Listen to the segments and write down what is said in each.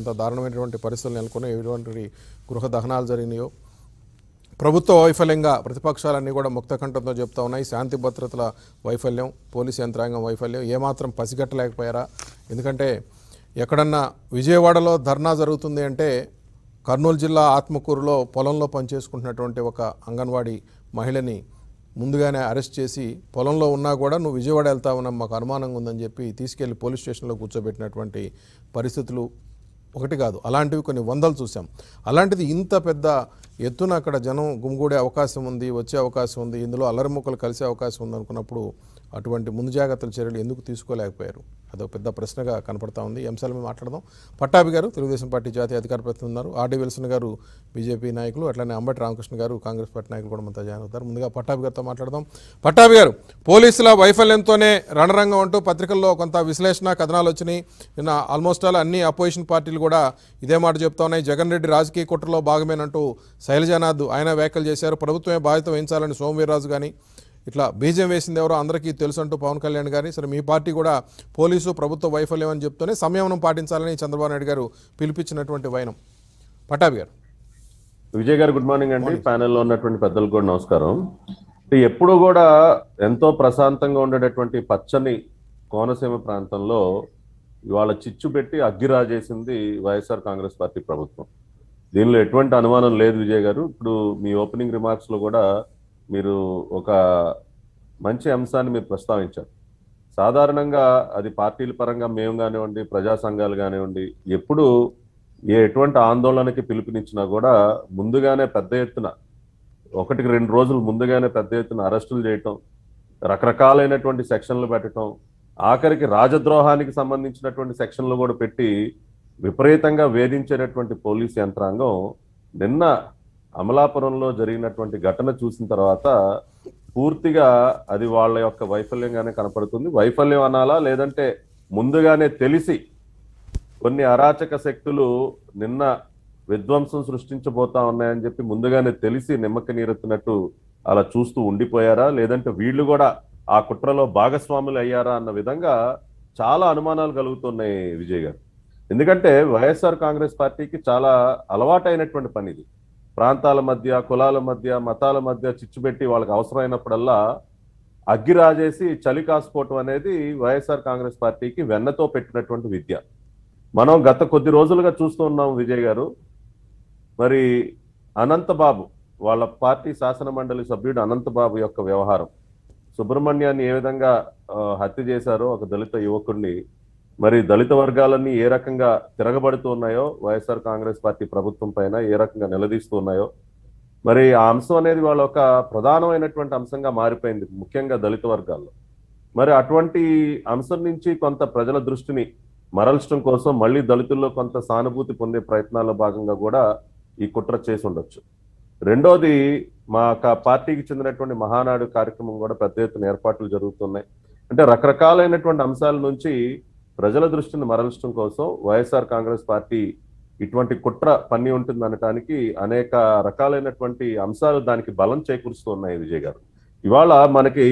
ఎంత దారుణమైనటువంటి పరిస్థితులు నెలకొని ఎటువంటి గృహ దహనాలు జరిగినాయో. ప్రభుత్వ వైఫల్యంగా ప్రతిపక్షాలన్నీ కూడా ముక్తకంఠంతో చెప్తా ఉన్నాయి. శాంతి భద్రతల వైఫల్యం పోలీస్ యంత్రాంగం వైఫల్యం ఏమాత్రం పసిగట్టలేకపోయారా? ఎందుకంటే ఎక్కడన్నా విజయవాడలో ధర్నా జరుగుతుంది అంటే కర్నూలు జిల్లా ఆత్మకూరులో పొలంలో పనిచేసుకుంటున్నటువంటి ఒక అంగన్వాడీ మహిళని ముందుగానే అరెస్ట్ చేసి పొలంలో ఉన్నా కూడా నువ్వు విజయవాడ వెళ్తావున్నా మాకు అనుమానంగా ఉందని చెప్పి తీసుకెళ్ళి పోలీస్ స్టేషన్లో కూర్చోబెట్టినటువంటి పరిస్థితులు ఒకటి కాదు అలాంటివి కొన్ని వందలు చూసాం అలాంటిది ఇంత పెద్ద ఎత్తున అక్కడ జనం గుమిగూడే అవకాశం ఉంది వచ్చే అవకాశం ఉంది ఇందులో అల్లరి ముక్కలు కలిసే అవకాశం ఉంది అనుకున్నప్పుడు అటువంటి ముందు జాగ్రత్తల చర్యలు ఎందుకు తీసుకోలేకపోయారు? అదొక పెద్ద ప్రశ్నగా కనపడతా ఉంది. ఈ అంశాల మీద మాట్లాడదాం. పట్టాభి గారు తెలుగుదేశం పార్టీ జాతీయ అధికార ప్రతినిధి ఉన్నారు. ఆర్డీ విల్సన్ గారు బీజేపీ నాయకులు అట్లనే అంబటి రామకృష్ణ గారు కాంగ్రెస్ పార్టీ నాయకులు కూడా మనతో జాయిన్ అవుతారు. ముందుగా పట్టాభి గారితో మాట్లాడదాం. పట్టాభి గారు పోలీసుల వైఫల్యంతోనే రణరంగం అంటూ పత్రికల్లో కొంత విశ్లేషణ కథనాలు వచ్చినాయి. నిన్న ఆల్మోస్ట్ ఆల్ అన్ని అపోజిషన్ పార్టీలు కూడా ఇదే మాట చెప్తా ఉన్నాయి. జగన్ రెడ్డి రాజకీయ కుట్రలో భాగమేనంటూ శైలజానాథ్ ఆయన వ్యాఖ్యలు చేశారు. ప్రభుత్వమే బాధ్యత వహించాలని సోమవీర్రాజు కానీ ఇట్లా బీజం వేసింది ఎవరో అందరికీ తెలుసు అంటూ పవన్ కళ్యాణ్ గారి సరే మీ పార్టీ కూడా పోలీసు ప్రభుత్వ వైఫల్యం అని చెప్తూనే సంయమనం పాటించాలని చంద్రబాబు నాయుడు గారు పిలిపించినటువంటి వైనం. పటాభి గారు. విజయ్ గారు గుడ్ మార్నింగ్ అండి. ప్యానెల్లో ఉన్నటువంటి పెద్దలకు కూడా నమస్కారం. ఎప్పుడు కూడా ఎంతో ప్రశాంతంగా ఉండేటటువంటి పచ్చని కోనసీమ ప్రాంతంలో ఇవాళ చిచ్చు పెట్టి అగ్గి రాజేసింది వైఎస్ఆర్ కాంగ్రెస్ పార్టీ ప్రభుత్వం. దీనిలో ఎటువంటి అనుమానం లేదు విజయ్ గారు. ఇప్పుడు మీ ఓపెనింగ్ రిమార్క్స్లో కూడా మీరు ఒక మంచి అంశాన్ని మీరు ప్రస్తావించారు. సాధారణంగా అది పార్టీల పరంగా మేము కానివ్వండి ప్రజా సంఘాలు కానివ్వండి ఎప్పుడు ఏ ఎటువంటి ఆందోళనకి పిలుపునిచ్చినా కూడా ముందుగానే పెద్ద ఎత్తున ఒకటికి రెండు రోజులు ముందుగానే పెద్ద ఎత్తున అరెస్టులు చేయటం రకరకాలైనటువంటి సెక్షన్లు పెట్టడం ఆఖరికి రాజద్రోహానికి సంబంధించినటువంటి సెక్షన్లు కూడా పెట్టి విపరీతంగా వేధించేటటువంటి పోలీస్ యంత్రాంగం నిన్న అమలాపురంలో జరిగినటువంటి ఘటన చూసిన తర్వాత పూర్తిగా అది వాళ్ళ యొక్క వైఫల్యంగానే కనపడుతుంది. వైఫల్యం అనాలా? లేదంటే ముందుగానే తెలిసి కొన్ని అరాచక శక్తులు నిన్న విధ్వంసం సృష్టించబోతా ఉన్నాయని చెప్పి ముందుగానే తెలిసి నిమ్మక నీరెత్తినట్టు అలా చూస్తూ ఉండిపోయారా? లేదంటే వీళ్ళు కూడా ఆ కుట్రలో భాగస్వాములు అయ్యారా అన్న విధంగా చాలా అనుమానాలు కలుగుతున్నాయి విజయ్ గారు. ఎందుకంటే వైఎస్ఆర్ కాంగ్రెస్ పార్టీకి చాలా అలవాటైనటువంటి పని ఇది. ప్రాంతాల మధ్య కులాల మధ్య మతాల మధ్య చిచ్చుపెట్టి వాళ్ళకి అవసరమైనప్పుడల్లా అగ్గి రాజేసి చలి కాసుకోవటం అనేది వైఎస్ఆర్ కాంగ్రెస్ పార్టీకి వెన్నతో పెట్టినటువంటి విద్య. మనం గత కొద్ది రోజులుగా చూస్తూ ఉన్నాం విజయ్ గారు. మరి అనంతబాబు వాళ్ళ పార్టీ శాసన మండలి సభ్యుడు అనంతబాబు యొక్క వ్యవహారం. సుబ్రహ్మణ్యాన్ని ఏ విధంగా హత్య చేశారో ఒక దళిత యువకుడిని మరి దళిత వర్గాలన్నీ ఏ రకంగా తిరగబడుతున్నాయో వైఎస్ఆర్ కాంగ్రెస్ పార్టీ ప్రభుత్వం పైన ఏ రకంగా నిలదీస్తూ ఉన్నాయో మరి ఆ అంశం అనేది వాళ్ళ ఒక ప్రధానమైనటువంటి అంశంగా మారిపోయింది ముఖ్యంగా దళిత వర్గాల్లో. మరి అటువంటి అంశం నుంచి కొంత ప్రజల దృష్టిని మరల్చడం కోసం మళ్ళీ దళితుల్లో కొంత సానుభూతి పొందే ప్రయత్నాల్లో భాగంగా కూడా ఈ కుట్ర చేసి ఉండొచ్చు. రెండోది మా పార్టీకి చెందినటువంటి మహానాడు కార్యక్రమం కూడా పెద్ద ఎత్తున ఏర్పాట్లు జరుగుతున్నాయి. అంటే రకరకాలైనటువంటి అంశాల నుంచి ప్రజల దృష్టిని మరల్చడం కోసం వైఎస్ఆర్ కాంగ్రెస్ పార్టీ ఇటువంటి కుట్ర పన్ని ఉంటుంది అనటానికి అనేక రకాలైనటువంటి అంశాలు దానికి బలం చేకూరుస్తున్నాయి విజయ్ గారు. ఇవాళ మనకి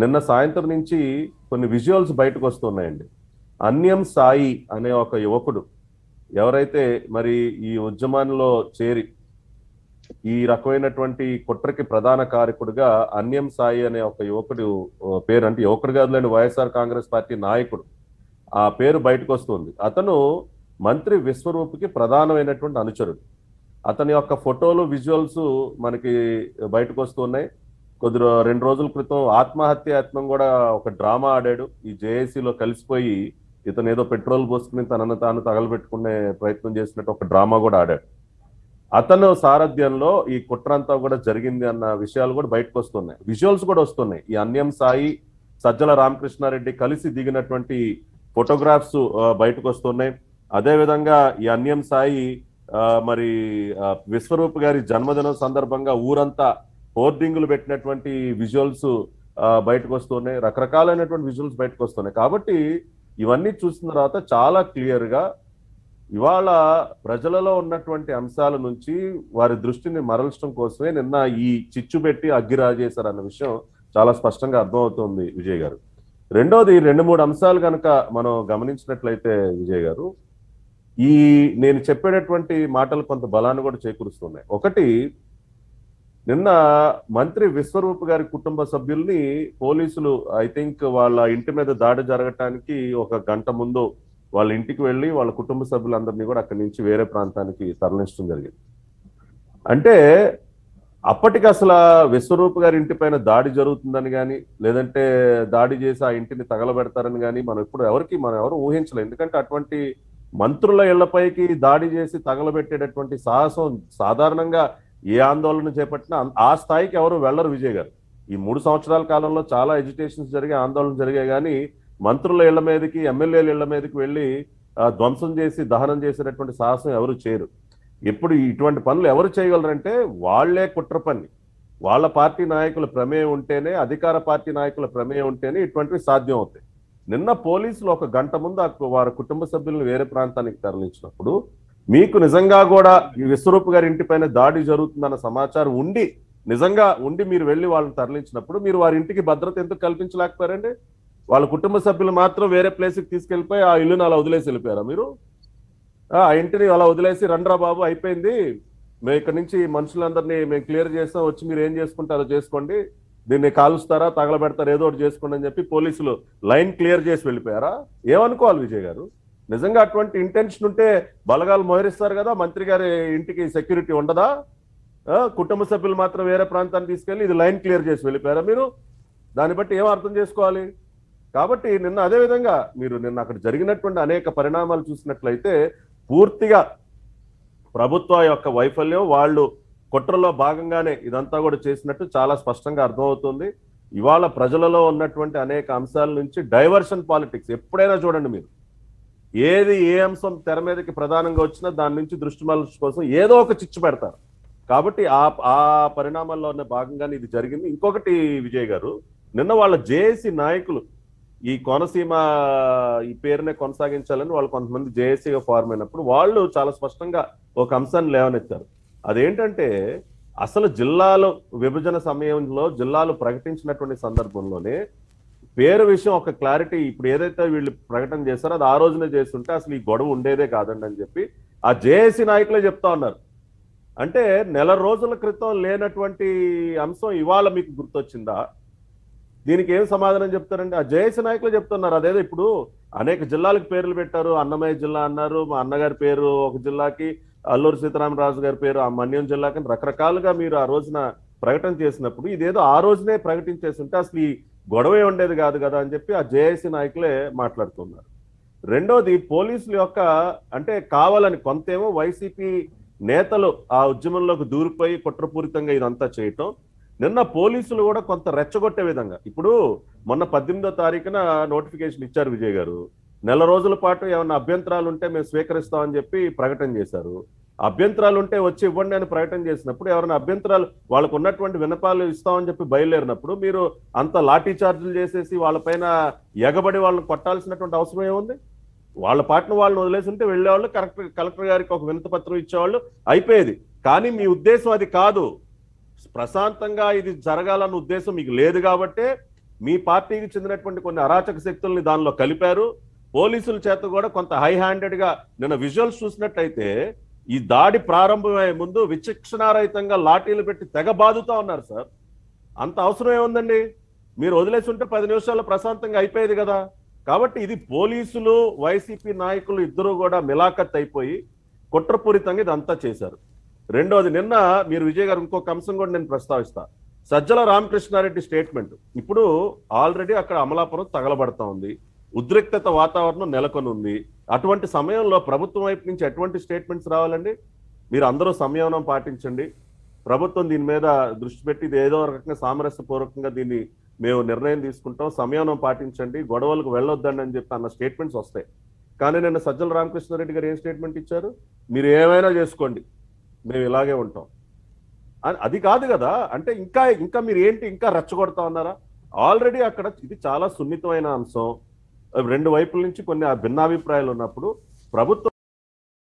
నిన్న సాయంత్రం నుంచి కొన్ని విజువల్స్ బయటకు వస్తున్నాయండి. అన్యం సాయి అనే ఒక యువకుడు ఎవరైతే మరి ఈ ఉద్యమంలో చేరి ఈ రకమైనటువంటి కుట్రకి ప్రధాన కారకుడుగా అన్యం సాయి అనే ఒక యువకుడు పేరు అంటే యువకుడు కాదులేండి వైఎస్ఆర్ కాంగ్రెస్ పార్టీ నాయకుడు. ఆ పేరు బయటకు వస్తుంది అతను మంత్రి విశ్వరూప్కి ప్రధానమైనటువంటి అనుచరుడు. అతని యొక్క ఫోటోలు విజువల్స్ మనకి బయటకు వస్తున్నాయి కొద్ది రెండు రోజుల క్రితం ఆత్మహత్య యత్నం కూడా ఒక డ్రామా ఆడాడు. ఈ జేఏసీలో కలిసిపోయి ఇతను ఏదో పెట్రోల్ పోసుకుని తనను తాను తగలబెట్టుకునే ప్రయత్నం చేసినట్టు ఒక డ్రామా కూడా ఆడాడు. అతను సారథ్యంలో ఈ కుట్ర అంతా కూడా జరిగింది అన్న విషయాలు కూడా బయటకు వస్తున్నాయి విజువల్స్ కూడా వస్తున్నాయి. ఈ అన్యం సాయి సజ్జల రామకృష్ణారెడ్డి కలిసి దిగినటువంటి ఫోటోగ్రాఫ్స్ బయటకు వస్తున్నాయి. అదేవిధంగా ఈ అన్యం సాయి మరి విశ్వరూప్ గారి జన్మదినం సందర్భంగా ఊరంతా హోర్డింగులు పెట్టినటువంటి విజువల్స్ బయటకు వస్తున్నాయి. రకరకాలైనటువంటి విజువల్స్ బయటకు వస్తున్నాయి. కాబట్టి ఇవన్నీ చూసిన తర్వాత చాలా క్లియర్గా ఇవాళ ప్రజలలో ఉన్నటువంటి అంశాల నుంచి వారి దృష్టిని మరల్చడం కోసమే నిన్న ఈ చిచ్చు పెట్టి అగ్గి అన్న విషయం చాలా స్పష్టంగా అర్థమవుతుంది విజయ్ గారు. రెండోది రెండు మూడు అంశాలు కనుక మనం గమనించినట్లయితే విజయ్ గారు ఈ నేను చెప్పేటటువంటి మాటలు కొంత బలాన్ని కూడా చేకూరుస్తున్నాయి. ఒకటి నిన్న మంత్రి విశ్వరూప్ గారి కుటుంబ సభ్యుల్ని పోలీసులు ఐ థింక్ వాళ్ళ ఇంటి మీద దాడి జరగటానికి ఒక గంట ముందు వాళ్ళ ఇంటికి వెళ్ళి వాళ్ళ కుటుంబ సభ్యులందరినీ కూడా అక్కడి నుంచి వేరే ప్రాంతానికి తరలించడం జరిగింది. అంటే అప్పటికి అసలు విశ్వరూప్ గారి ఇంటి పైన దాడి జరుగుతుందని కానీ లేదంటే దాడి చేసి ఆ ఇంటిని తగలబెడతారని కానీ మనం ఇప్పుడు ఎవరికి మనం ఎవరు ఊహించలేదు ఎందుకంటే అటువంటి మంత్రుల ఇళ్ళపైకి దాడి చేసి తగలబెట్టేటటువంటి సాహసం సాధారణంగా ఏ ఆందోళన చేపట్టినా ఆ స్థాయికి ఎవరు వెళ్ళరు విజయ్ గారు. ఈ మూడు సంవత్సరాల కాలంలో చాలా ఎడ్యుటేషన్స్ జరిగే ఆందోళన జరిగాయి కానీ మంత్రుల ఇళ్ళ మీదకి ఎమ్మెల్యేల ఇళ్ళ మీదకి వెళ్ళి ధ్వంసం చేసి దహనం చేసేటటువంటి సాహసం ఎవరు చేయరు. ఇప్పుడు ఇటువంటి పనులు ఎవరు చేయగలరంటే వాళ్ళే కుట్ర పని. వాళ్ళ పార్టీ నాయకుల ప్రమేయం ఉంటేనే అధికార పార్టీ నాయకుల ప్రమేయం ఉంటేనే ఇటువంటివి సాధ్యం అవుతాయి నిన్న పోలీసులు ఒక గంట ముందు వారి కుటుంబ సభ్యులను వేరే ప్రాంతానికి తరలించినప్పుడు మీకు నిజంగా కూడా ఈ విశ్వరూప్ గారి ఇంటిపైన దాడి జరుగుతుందన్న సమాచారం ఉండి నిజంగా ఉండి మీరు వెళ్ళి వాళ్ళని తరలించినప్పుడు మీరు వారి ఇంటికి భద్రత ఎందుకు కల్పించలేకపోయారండి? వాళ్ళ కుటుంబ సభ్యులు మాత్రం వేరే ప్లేస్కి తీసుకెళ్ళిపోయి ఆ ఇల్లు అలా వదిలేసి వెళ్ళిపోయారా మీరు? ఆ ఇంటిని అలా వదిలేసి రండ్రా బాబు అయిపోయింది. మేము ఇక్కడ నుంచి మనుషులందరినీ మేము క్లియర్ చేస్తాం వచ్చి మీరు ఏం చేసుకుంటారో చేసుకోండి. దీన్ని కాలుస్తారా తగలబెడతారా ఏదో ఒకటి చేసుకోండి అని చెప్పి పోలీసులు లైన్ క్లియర్ చేసి వెళ్ళిపోయారా? ఏమనుకోవాలి విజయ్ గారు? నిజంగా అటువంటి ఇంటెన్షన్ ఉంటే బలగాలు మోహరిస్తారు కదా మంత్రి గారి ఇంటికి సెక్యూరిటీ ఉండదా? కుటుంబ సభ్యులు మాత్రం వేరే ప్రాంతాన్ని తీసుకెళ్ళి ఇది లైన్ క్లియర్ చేసి వెళ్ళిపోయారా మీరు? దాన్ని బట్టి ఏం అర్థం చేసుకోవాలి? కాబట్టి నిన్న అదే విధంగా మీరు నిన్న అక్కడ జరిగినటువంటి అనేక పరిణామాలు చూసినట్లయితే పూర్తిగా ప్రభుత్వ యొక్క వైఫల్యం వాళ్ళు కుట్రలో భాగంగానే ఇదంతా కూడా చేసినట్టు చాలా స్పష్టంగా అర్థమవుతుంది. ఇవాళ ప్రజలలో ఉన్నటువంటి అనేక అంశాల నుంచి డైవర్షన్ పాలిటిక్స్ ఎప్పుడైనా చూడండి మీరు. ఏది ఏ అంశం తెర మీదకి ప్రధానంగా వచ్చినా దాని నుంచి దృష్టి మరల్చు కోసం ఏదో ఒక చిచ్చు పెడతారు. కాబట్టి ఆ ఆ పరిణామాల్లో ఉన్న భాగంగానే ఇది జరిగింది. ఇంకొకటి విజయ్ గారు నిన్న వాళ్ళ జేఏసీ నాయకులు ఈ కోనసీమ ఈ పేరునే కొనసాగించాలని వాళ్ళు కొంతమంది జేఏసీగా ఫార్మ్ అయినప్పుడు వాళ్ళు చాలా స్పష్టంగా ఒక అంశాన్ని లేవనెత్తారు. అదేంటంటే అసలు జిల్లాలో విభజన సమయంలో జిల్లాలు ప్రకటించినటువంటి సందర్భంలోనే పేరు విషయం ఒక క్లారిటీ ఇప్పుడు ఏదైతే వీళ్ళు ప్రకటన చేస్తారో అది ఆ రోజునే చేస్తుంటే అసలు ఈ గొడవ ఉండేదే కాదండి అని చెప్పి ఆ జేఏసీ నాయకులే చెప్తా ఉన్నారు. అంటే నెల రోజుల క్రితం లేనటువంటి అంశం ఇవాళ మీకు గుర్తొచ్చిందా? దీనికి ఏం సమాధానం చెప్తారండి? ఆ జేఏసీ నాయకులు చెప్తున్నారు. అదేదో ఇప్పుడు అనేక జిల్లాలకు పేర్లు పెట్టారు. అన్నమయ్య జిల్లా అన్నారు. మా అన్నగారి పేరు ఒక జిల్లాకి అల్లూరు సీతారామరాజు గారి పేరు ఆ మన్యం జిల్లాకి రకరకాలుగా మీరు ఆ రోజున ప్రకటన చేసినప్పుడు ఇదేదో ఆ రోజునే ప్రకటించేస్తుంటే అసలు ఈ గొడవే ఉండేది కాదు కదా అని చెప్పి ఆ జేఏసీ నాయకులే మాట్లాడుతున్నారు. రెండోది పోలీసుల యొక్క అంటే కావాలని కొంతేమో వైసీపీ నేతలు ఆ ఉద్యమంలోకి దూరిపోయి కుట్రపూరితంగా ఇదంతా చేయటం. నిన్న పోలీసులు కూడా కొంత రెచ్చగొట్టే విధంగా. ఇప్పుడు మొన్న పద్దెనిమిదో తారీఖున నోటిఫికేషన్ ఇచ్చారు విజయ్ గారు. నెల రోజుల పాటు ఏమైనా అభ్యంతరాలు ఉంటే మేము స్వీకరిస్తామని చెప్పి ప్రకటన చేశారు. అభ్యంతరాలు ఉంటే వచ్చి ఇవ్వండి అని ప్రకటన చేసినప్పుడు ఎవరైనా అభ్యంతరాలు వాళ్ళకు ఉన్నటువంటి వినపాలు ఇస్తామని చెప్పి బయలుదేరినప్పుడు మీరు అంత లాఠీ చార్జీలు చేసేసి వాళ్ళపైన ఎగబడి వాళ్ళని కొట్టాల్సినటువంటి అవసరం ఏముంది? వాళ్ళ పాటను వాళ్ళని వదిలేసి ఉంటే వెళ్ళేవాళ్ళు కరెక్ట్ కలెక్టర్ గారికి ఒక వినతి పత్రం ఇచ్చేవాళ్ళు అయిపోయేది. కానీ మీ ఉద్దేశం అది కాదు. ప్రశాంతంగా ఇది జరగాలన్న ఉద్దేశం మీకు లేదు కాబట్టే మీ పార్టీకి చెందినటువంటి కొన్ని అరాచక శక్తుల్ని దానిలో కలిపారు. పోలీసుల చేత కూడా కొంత హై హ్యాండెడ్గా నిన్న విజువల్స్ చూసినట్టయితే ఈ దాడి ప్రారంభమయ్యే ముందు విచక్షణారహితంగా లాఠీలు పెట్టి తెగ బాదుతా ఉన్నారు సార్. అంత అవసరం ఏముందండి? మీరు వదిలేసి ఉంటే పది నిమిషాల్లో ప్రశాంతంగా అయిపోయేది కదా. కాబట్టి ఇది పోలీసులు వైసీపీ నాయకులు ఇద్దరు కూడా మిలాఖత్ అయిపోయి కుట్రపూరితంగా ఇదంతా చేశారు. రెండోది నిన్న మీరు విజయ్ గారు ఇంకొక అంశం కూడా నేను ప్రస్తావిస్తా. సజ్జల రామకృష్ణారెడ్డి స్టేట్మెంట్. ఇప్పుడు ఆల్రెడీ అక్కడ అమలాపురం తగలబడతా ఉంది. ఉద్రిక్తత వాతావరణం నెలకొని ఉంది అటువంటి సమయంలో ప్రభుత్వం వైపు నుంచి ఎటువంటి స్టేట్మెంట్స్ రావాలండి? మీరు అందరూ సంయమనం పాటించండి. ప్రభుత్వం దీని మీద దృష్టి పెట్టి ఇది ఏదో రకంగా సామరస్యపూర్వకంగా దీన్ని మేము నిర్ణయం తీసుకుంటాం. సంయమనం పాటించండి. గొడవలకు వెళ్ళొద్దండి అని చెప్పి అన్న స్టేట్మెంట్స్ వస్తాయి. కానీ నిన్న సజ్జల రామకృష్ణారెడ్డి గారు ఏం స్టేట్మెంట్ ఇచ్చారు? మీరు ఏమైనా చేసుకోండి. మేము ఇలాగే ఉంటాం. అని అది కాదు కదా! అంటే ఇంకా ఇంకా మీరు ఏంటి ఇంకా రెచ్చగొడతా ఉన్నారా? ఆల్రెడీ అక్కడ ఇది చాలా సున్నితమైన అంశం. రెండు వైపుల నుంచి కొన్ని భిన్నాభిప్రాయాలు ఉన్నప్పుడు ప్రభుత్వం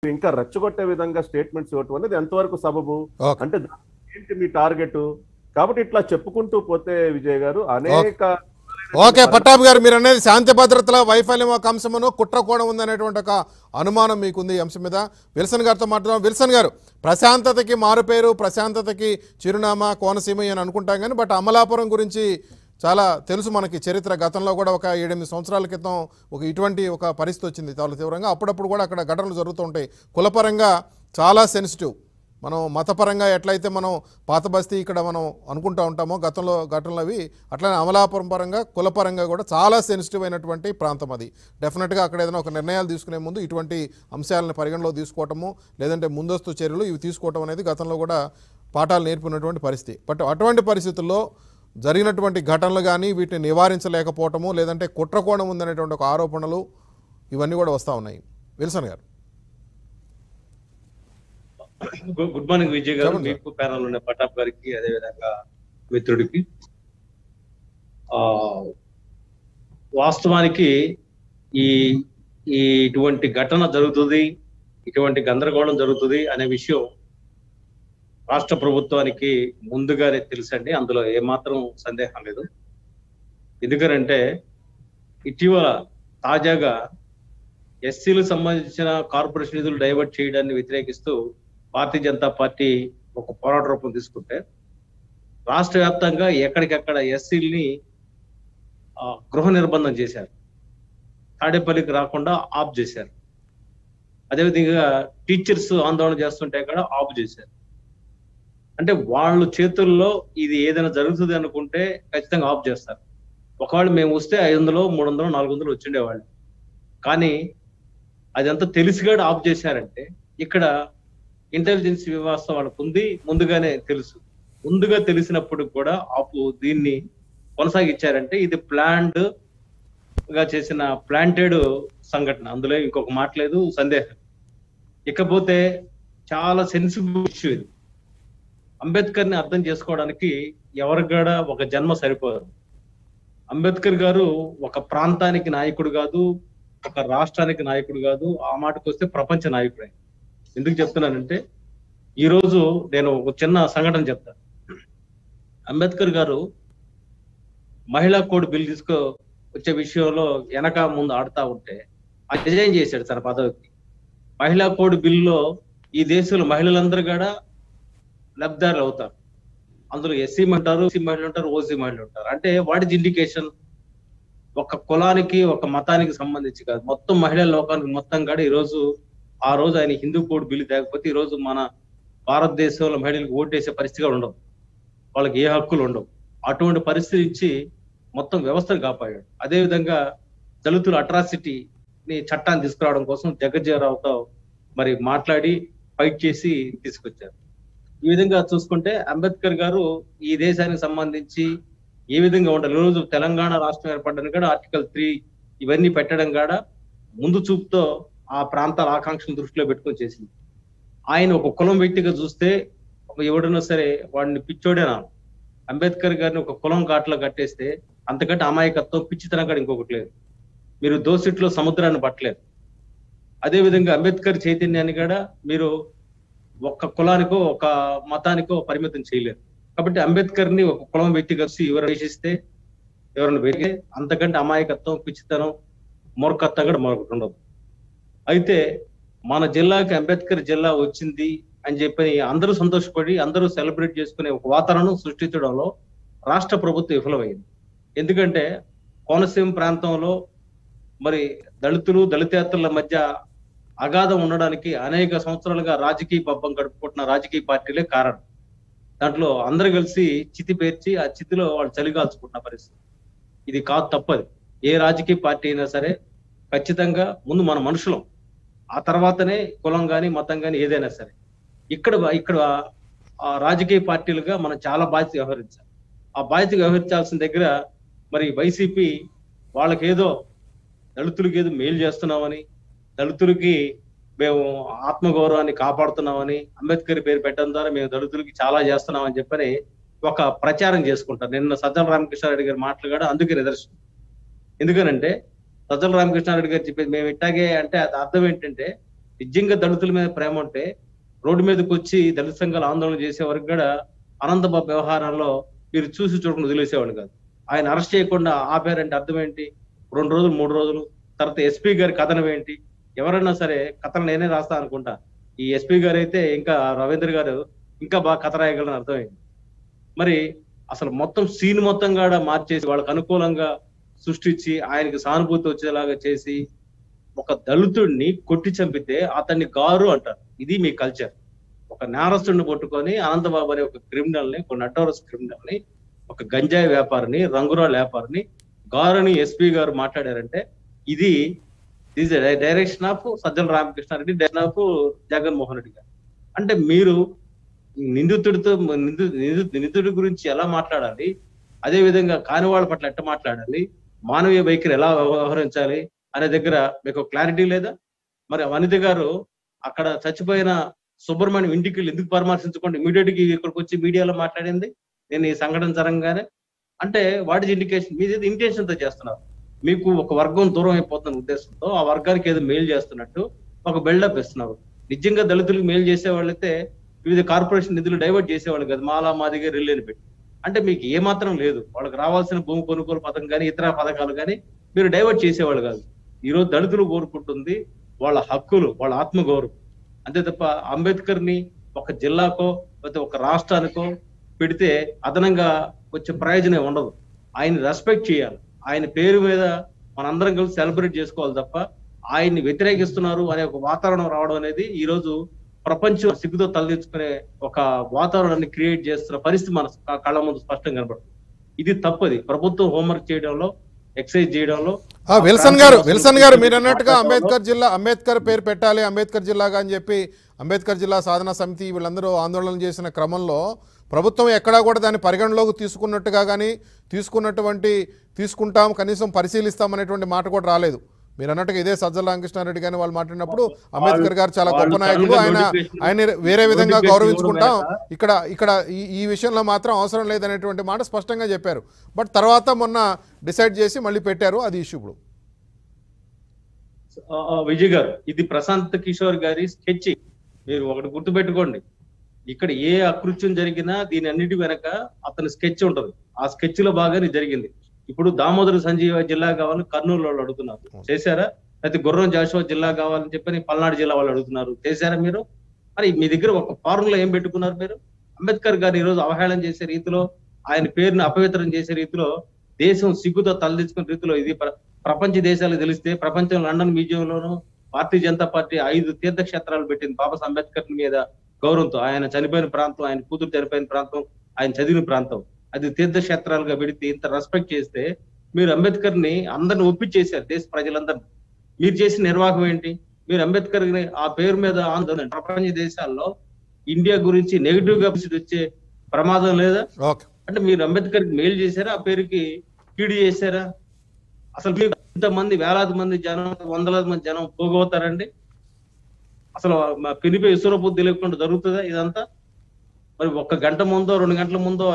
ఇంకా రెచ్చగొట్టే విధంగా స్టేట్మెంట్స్ ఇవ్వటం అనేది ఎంతవరకు సబబు? అంటే ఏంటి మీ టార్గెట్? కాబట్టి ఇట్లా చెప్పుకుంటూ పోతే విజయ్ గారు అనేక ఓకే పట్టాభి గారు మీరు అనేది శాంతి భద్రతల వైఫల్యం ఒక అంశమును కుట్ర కూడా ఉందనేటువంటి ఒక అనుమానం మీకుంది ఈ అంశం మీద. విల్సన్ గారితో మాట్లాడదాం. విల్సన్ గారు ప్రశాంతతకి మారుపేరు ప్రశాంతతకి చిరునామా కోనసీమ అని అనుకుంటాం కానీ బట్ అమలాపురం గురించి చాలా తెలుసు మనకి చరిత్ర. గతంలో కూడా ఒక ఏడెనిమిది సంవత్సరాల క్రితం ఒక ఇటువంటి ఒక పరిస్థితి వచ్చింది. చాలా తీవ్రంగా అప్పుడప్పుడు కూడా అక్కడ ఘటనలు జరుగుతూ ఉంటాయి. కులపరంగా చాలా సెన్సిటివ్. మనం మతపరంగా ఎట్లయితే మనం పాత బస్తీ ఇక్కడ మనం అనుకుంటూ ఉంటామో గతంలో ఘటనలు అవి అట్లనే అమలాపురం పరంగా కులపరంగా కూడా చాలా సెన్సిటివ్ అయినటువంటి ప్రాంతం అది. డెఫినెట్గా అక్కడ ఏదైనా ఒక నిర్ణయాలు తీసుకునే ముందు ఇటువంటి అంశాలను పరిగణలో తీసుకోవటము లేదంటే ముందస్తు చర్యలు ఇవి తీసుకోవటం అనేది గతంలో కూడా పాఠాలు నేర్పినటువంటి పరిస్థితి. బట్ అటువంటి పరిస్థితుల్లో జరిగినటువంటి ఘటనలు కానీ వీటిని నివారించలేకపోవటము లేదంటే కుట్రకోణం ఉందనేటువంటి ఒక ఆరోపణలు ఇవన్నీ కూడా వస్తూ ఉన్నాయి. విల్సన్ గారు. గుడ్ మార్నింగ్ విజయ్ గారు. మీకు ప్యానల్ ఉన్న పటాప్ గారికి అదే విధంగా మిత్రుడికి. ఆ వాస్తవానికి ఈ ఈ ఇటువంటి ఘటన జరుగుతుంది ఇటువంటి గందరగోళం జరుగుతుంది అనే విషయం రాష్ట్ర ప్రభుత్వానికి ముందుగానే తెలుసండి. అందులో ఏమాత్రం సందేహం లేదు. ఎందుకనంటే ఇటీవల తాజాగా ఎస్సీలకు సంబంధించిన కార్పొరేషన్ నిధులు డైవర్ట్ చేయడాన్ని వ్యతిరేకిస్తూ భారతీయ జనతా పార్టీ ఒక పోరాట రూపం తీసుకుంటే రాష్ట్ర వ్యాప్తంగా ఎక్కడికెక్కడ ఎస్సీల్ని గృహ నిర్బంధం చేశారు. తాడేపల్లికి రాకుండా ఆఫ్ చేశారు. అదేవిధంగా టీచర్స్ ఆందోళన చేస్తుంటే కూడా ఆఫ్ చేశారు. అంటే వాళ్ళ చేతుల్లో ఇది ఏదైనా జరుగుతుంది అనుకుంటే ఖచ్చితంగా ఆఫ్ చేస్తారు. ఒకవేళ మేము వస్తే ఐదు వందలు మూడు వందలు నాలుగు వందలు వచ్చిండేవాళ్ళు. కానీ అదంతా తెలిసి కూడా ఆఫ్ చేశారంటే ఇక్కడ ఇంటెలిజెన్స్ వ్యవస్థ వాళ్ళకు ఉంది ముందుగానే తెలుసు. ముందుగా తెలిసినప్పుడు కూడా ఆపు దీన్ని కొనసాగించారంటే ఇది ప్లాండ్గా చేసిన ప్లాంటెడ్ సంఘటన. అందులో ఇంకొక మాట లేదు సందేహం. ఇకపోతే చాలా సెన్సిబుల్ ఇష్యూ ఇది. అంబేద్కర్ని అర్థం చేసుకోవడానికి ఎవరికి కూడా ఒక జన్మ సరిపోదు. అంబేద్కర్ గారు ఒక ప్రాంతానికి నాయకుడు కాదు ఒక రాష్ట్రానికి నాయకుడు కాదు ఆ మాటకు వస్తే ప్రపంచ నాయకుడే ఎందుకు చెప్తున్నానంటే ఈరోజు నేను ఒక చిన్న సంఘటన చెప్తాను అంబేద్కర్ గారు మహిళా కోడ్ బిల్ తీసుకో వచ్చే విషయంలో వెనక ముందు ఆడుతా ఉంటే ఆ డిజైన్ చేశాడు తన పదవికి. మహిళా కోడ్ బిల్లో ఈ దేశంలో మహిళలందరూ కూడా లబ్ధారులు అవుతారు. అందులో ఎస్సీ అంటారు ఎస్సీ మహిళలు ఉంటారు ఓసీ మహిళలు ఉంటారు. అంటే వాట్ ఇస్ ఇండికేషన్ ఒక కులానికి ఒక మతానికి సంబంధించి కాదు. మొత్తం మహిళా లోకానికి మొత్తం కూడా ఈరోజు ఆ రోజు ఆయన హిందూ కోడ్ బిల్లు తేకపోతే ఈ రోజు మన భారతదేశంలో మహిళలకు ఓటేసే పరిస్థితి ఉండవు. వాళ్ళకి ఏ హక్కులు ఉండవు. అటువంటి పరిస్థితి ఇచ్చి మొత్తం వ్యవస్థను కాపాడాడు. అదేవిధంగా దళితుల అట్రాసిటీని చట్టాన్ని తీసుకురావడం కోసం జగజ్జీవరావుతో మరి మాట్లాడి ఫైట్ చేసి తీసుకొచ్చారు. ఈ విధంగా చూసుకుంటే అంబేద్కర్ గారు ఈ దేశానికి సంబంధించి ఏ విధంగా ఉండాలి? రోజు తెలంగాణ రాష్ట్రం ఏర్పడడానికి కూడా ఆర్టికల్ త్రీ ఇవన్నీ పెట్టడం కూడా? ముందు చూపుతో ఆ ప్రాంతాల ఆకాంక్షను దృష్టిలో పెట్టుకొని చేసింది. ఆయన ఒక కులం వ్యక్తిగా చూస్తే ఒక ఎవడైనా సరే వాడిని పిచ్చోడేనా అంబేద్కర్ గారిని ఒక కులం ఘాట్లో కట్టేస్తే అంతకంటే అమాయకత్వం పిచ్చితనం కూడా ఇంకొకటి లేదు. మీరు దోసిట్లో సముద్రాన్ని పట్టలేదు అదే విధంగా అంబేద్కర్ చైతన్యాన్ని కూడా మీరు ఒక్క కులానికో ఒక మతానికో పరిమితం చేయలేరు. కాబట్టి అంబేద్కర్ని ఒక కులం వ్యక్తి కలిసి ఎవరు వేసిస్తే ఎవరిని పెరిగే అంతకంటే అమాయకత్వం పిచ్చితనం మూర్ఖత్వం కూడా మరొకటి ఉండదు. అయితే మన జిల్లాకి అంబేద్కర్ జిల్లా వచ్చింది అని చెప్పి అందరూ సంతోషపడి అందరూ సెలబ్రేట్ చేసుకునే ఒక వాతావరణం సృష్టించడంలో రాష్ట్ర ప్రభుత్వం విఫలమైంది. ఎందుకంటే కోనసీమ ప్రాంతంలో మరి దళితులు దళితేతరుల మధ్య అగాధం ఉండడానికి అనేక సంవత్సరాలుగా రాజకీయ పబ్బం గడుపుకుంటున్న రాజకీయ పార్టీలే కారణం. దాంట్లో అందరు కలిసి చితి పేర్చి ఆ చితిలో వాళ్ళు చలిగాల్చుకుంటున్న పరిస్థితి. ఇది కాదు తప్పది. ఏ రాజకీయ పార్టీ అయినా సరే ఖచ్చితంగా ముందు మన మనుషులం. ఆ తర్వాతనే కులం కానీ మతం కానీ ఏదైనా సరే ఇక్కడ ఇక్కడ ఆ రాజకీయ పార్టీలుగా మనం చాలా బాధ్యత వ్యవహరించాలి. ఆ బాధ్యత వ్యవహరించాల్సిన దగ్గర మరి వైసీపీ వాళ్ళకి ఏదో దళితులకి ఏదో మేలు చేస్తున్నామని దళితులకి మేము ఆత్మగౌరవాన్ని కాపాడుతున్నామని అంబేద్కర్ పేరు పెట్టడం ద్వారా మేము దళితులకి చాలా చేస్తున్నామని చెప్పని ఒక ప్రచారం చేసుకుంటారు. నిన్న సజ్జల రామకృష్ణారెడ్డి గారి మాటలు కూడా అందుకే నిదర్శనం. ఎందుకనంటే సజ్జల రామకృష్ణారెడ్డి గారు చెప్పేది మేము ఇట్టాగే అంటే అది అర్థం ఏంటంటే నిజంగా దళితుల మీద ప్రేమ ఉంటే రోడ్డు మీదకి వచ్చి దళిత సంఘాలు ఆందోళన చేసే వరకు కూడా అనంతబాబు వ్యవహారాల్లో మీరు చూసి చూడకుండా వదిలేసేవాళ్ళు కాదు. ఆయన అరెస్ట్ చేయకుండా ఆపారంటే అర్థం ఏంటి? రెండు రోజులు మూడు రోజులు తర్వాత ఎస్పీ గారి కథనం ఏంటి? ఎవరైనా సరే కథలు నేనే రాస్తా అనుకుంటా. ఈ ఎస్పీ గారు అయితే ఇంకా రవీంద్ర గారు ఇంకా బాగా కథ రాయగలని అర్థమైంది. మరి అసలు మొత్తం సీన్ మొత్తం కూడా మార్చేసి వాళ్ళకి అనుకూలంగా సృష్టించి ఆయనకి సానుభూతి వచ్చేలాగా చేసి ఒక దళితుడిని కొట్టి చంపితే అతన్ని గారు అంటారు. ఇది మీ కల్చర్. ఒక నేరస్తుడిని పట్టుకొని అనంతబాబు అనే ఒక క్రిమినల్ని ఒక నటోరస్ క్రిమినల్ని ఒక గంజాయి వ్యాపారిని రంగురాల వ్యాపారిని గారుని ఎస్పీ గారు మాట్లాడారంటే ఇది this direction of Sajjala Ramakrishna Reddy direction of Jaganmohan Reddy గారు. అంటే మీరు నిందితుడితో నిందు నిందు- నిందితుడి గురించి ఎలా మాట్లాడాలి? అదే విధంగా కాని వాళ్ళ పట్ల ఎట్ట మాట్లాడాలి? మానవీయ వైఖరి ఎలా వ్యవహరించాలి అనే దగ్గర మీకు క్లారిటీ లేదా? మరి వనిత గారు అక్కడ చచ్చిపోయిన సుబ్రహ్మణ్యం ఇంటికి వెళ్ళి ఎందుకు పరామర్శించుకోండి? ఇమీడియట్గా ఇక్కడికి వచ్చి మీడియాలో మాట్లాడింది. నేను ఈ సంఘటన జరగగానే. అంటే వాట్ ఇస్ ఇండికేషన్ మీద ఇంటెన్షన్తో చేస్తున్నారు. మీకు ఒక వర్గం దూరం అయిపోతున్న ఉద్దేశంతో ఆ వర్గానికి ఏదో మేలు చేస్తున్నట్టు ఒక బిల్డప్ ఇస్తున్నారు. నిజంగా దళితులకు మేలు చేసే వాళ్ళైతే వివిధ కార్పొరేషన్ నిధులు డైవర్ట్ చేసేవాళ్ళు కదా. మాలా మాదిగా రిల్లేని పెట్టి. అంటే మీకు ఏమాత్రం లేదు. వాళ్ళకి రావాల్సిన భూమి కొనుగోలు పథకం కానీ ఇతర పథకాలు కానీ మీరు డైవర్ట్ చేసేవాళ్ళు కాదు. ఈరోజు దళితులు కోరుకుంటుంది వాళ్ళ హక్కులు వాళ్ళ ఆత్మగౌరవం. అంతే తప్ప అంబేద్కర్ని ఒక జిల్లాకో లేకపోతే ఒక రాష్ట్రానికో పెడితే అదనంగా వచ్చే ప్రయోజనం ఉండదు. ఆయన రెస్పెక్ట్ చేయాలి. ఆయన పేరు మీద మనందరం కలిసి సెలబ్రేట్ చేసుకోవాలి తప్ప ఆయన్ని వ్యతిరేకిస్తున్నారు అనే ఒక వాతావరణం రావడం అనేది ఈరోజు ప్రపంచం సిగ్గుతో తలదించుకునే ఒక వాతావరణాన్ని క్రియేట్ చేస్తున్న పరిస్థితి మన కళ్ళ ముందు స్పష్టంగా కనబడుతుంది. ఇది తప్పది. ప్రభుత్వం హోంవర్క్ చేయడంలో ఎక్సైజ్ చేయడంలో ఆ, విల్సన్ గారు విల్సన్ గారు మీరు అన్నట్టుగా అంబేద్కర్ జిల్లా అంబేద్కర్ పేరు పెట్టాలి అంబేద్కర్ జిల్లాగా అని చెప్పి అంబేద్కర్ జిల్లా సాధన సమితి వీళ్ళందరూ ఆందోళన చేసిన క్రమంలో ప్రభుత్వం ఎక్కడా కూడా దాన్ని పరిగణలోకి తీసుకున్నట్టుగా కానీ తీసుకున్నటువంటి తీసుకుంటాం కనీసం పరిశీలిస్తాం అనేటువంటి మాట కూడా రాలేదు. మీరు అన్నట్టుగా ఇదే సజ్జల రామకృష్ణారెడ్డి గారిని వాళ్ళు మాట్లాడినప్పుడు అంబేద్కర్ గారు చాలా గొప్ప నాయకుడు ఆయన ఆయన వేరే విధంగా గౌరవించుకుంటాం. ఇక్కడ ఇక్కడ ఈ ఈ విషయంలో మాత్రం అవసరం లేదనేటువంటి మాట స్పష్టంగా చెప్పారు. బట్ తర్వాత మొన్న డిసైడ్ చేసి మళ్ళీ పెట్టారు. అది ఇష్యూ ఇప్పుడు. విజయ్ గారు ఇది ప్రశాంత్ కిషోర్ గారి స్కెచ్. మీరు ఒకటి గుర్తుపెట్టుకోండి. ఇక్కడ ఏ అకృత్యం జరిగినా దీని అన్నిటి వెనక అతని స్కెచ్ ఉంటది. ఆ స్కెచ్లో బాగానే జరిగింది. ఇప్పుడు దామోదర సంజీవ జిల్లా కావాలని కర్నూలు వాళ్ళు అడుగుతున్నారు. చేశారా? అయితే గుర్రం జాషువా జిల్లా కావాలని చెప్పని పల్నాడు జిల్లా వాళ్ళు అడుగుతున్నారు. చేశారా మీరు? మరి మీ దగ్గర ఒక ఫార్ములా ఏం పెట్టుకున్నారు మీరు? అంబేద్కర్ గారు ఈ రోజు అవహేళన చేసే రీతిలో ఆయన పేరుని అపవిత్రం చేసే రీతిలో దేశం సిగ్గుతో తలదించుకునే రీతిలో ఇది ప్ర- ప్రపంచ దేశాలకు తెలిస్తే ప్రపంచం లండన్ మ్యూజియంలోను భారతీయ జనతా పార్టీ ఐదు తీర్థక్షేత్రాలు పెట్టింది. బాబాస్ అంబేద్కర్ మీద గౌరవంతో. ఆయన చనిపోయిన ప్రాంతం ఆయన కూతురు చనిపోయిన ప్రాంతం ఆయన చదివిన ప్రాంతం. అది తీర్థక్షేత్రాలుగా పెడితే ఇంత రెస్పెక్ట్ చేస్తే మీరు అంబేద్కర్ని అందరిని ఒప్పించేశారు దేశ ప్రజలందరినీ. మీరు చేసిన నిర్వాహం ఏంటి? మీరు అంబేద్కర్ని ఆ పేరు మీద ఆందోళన. ప్రపంచ దేశాల్లో ఇండియా గురించి నెగిటివ్గా వచ్చే ప్రమాదం లేదా? అంటే మీరు అంబేద్కర్ మేలు చేశారా? ఆ పేరుకి కీడు చేశారా? అసలు మీరు ఇంతమంది వేలాది మంది జనం వందలాది మంది జనం పోగవుతారండి? అసలు పిలిపి విశ్వరూపు తెలియకుండా జరుగుతుందా ఇదంతా? మరి ఒక్క గంట ముందో రెండు గంటల ముందో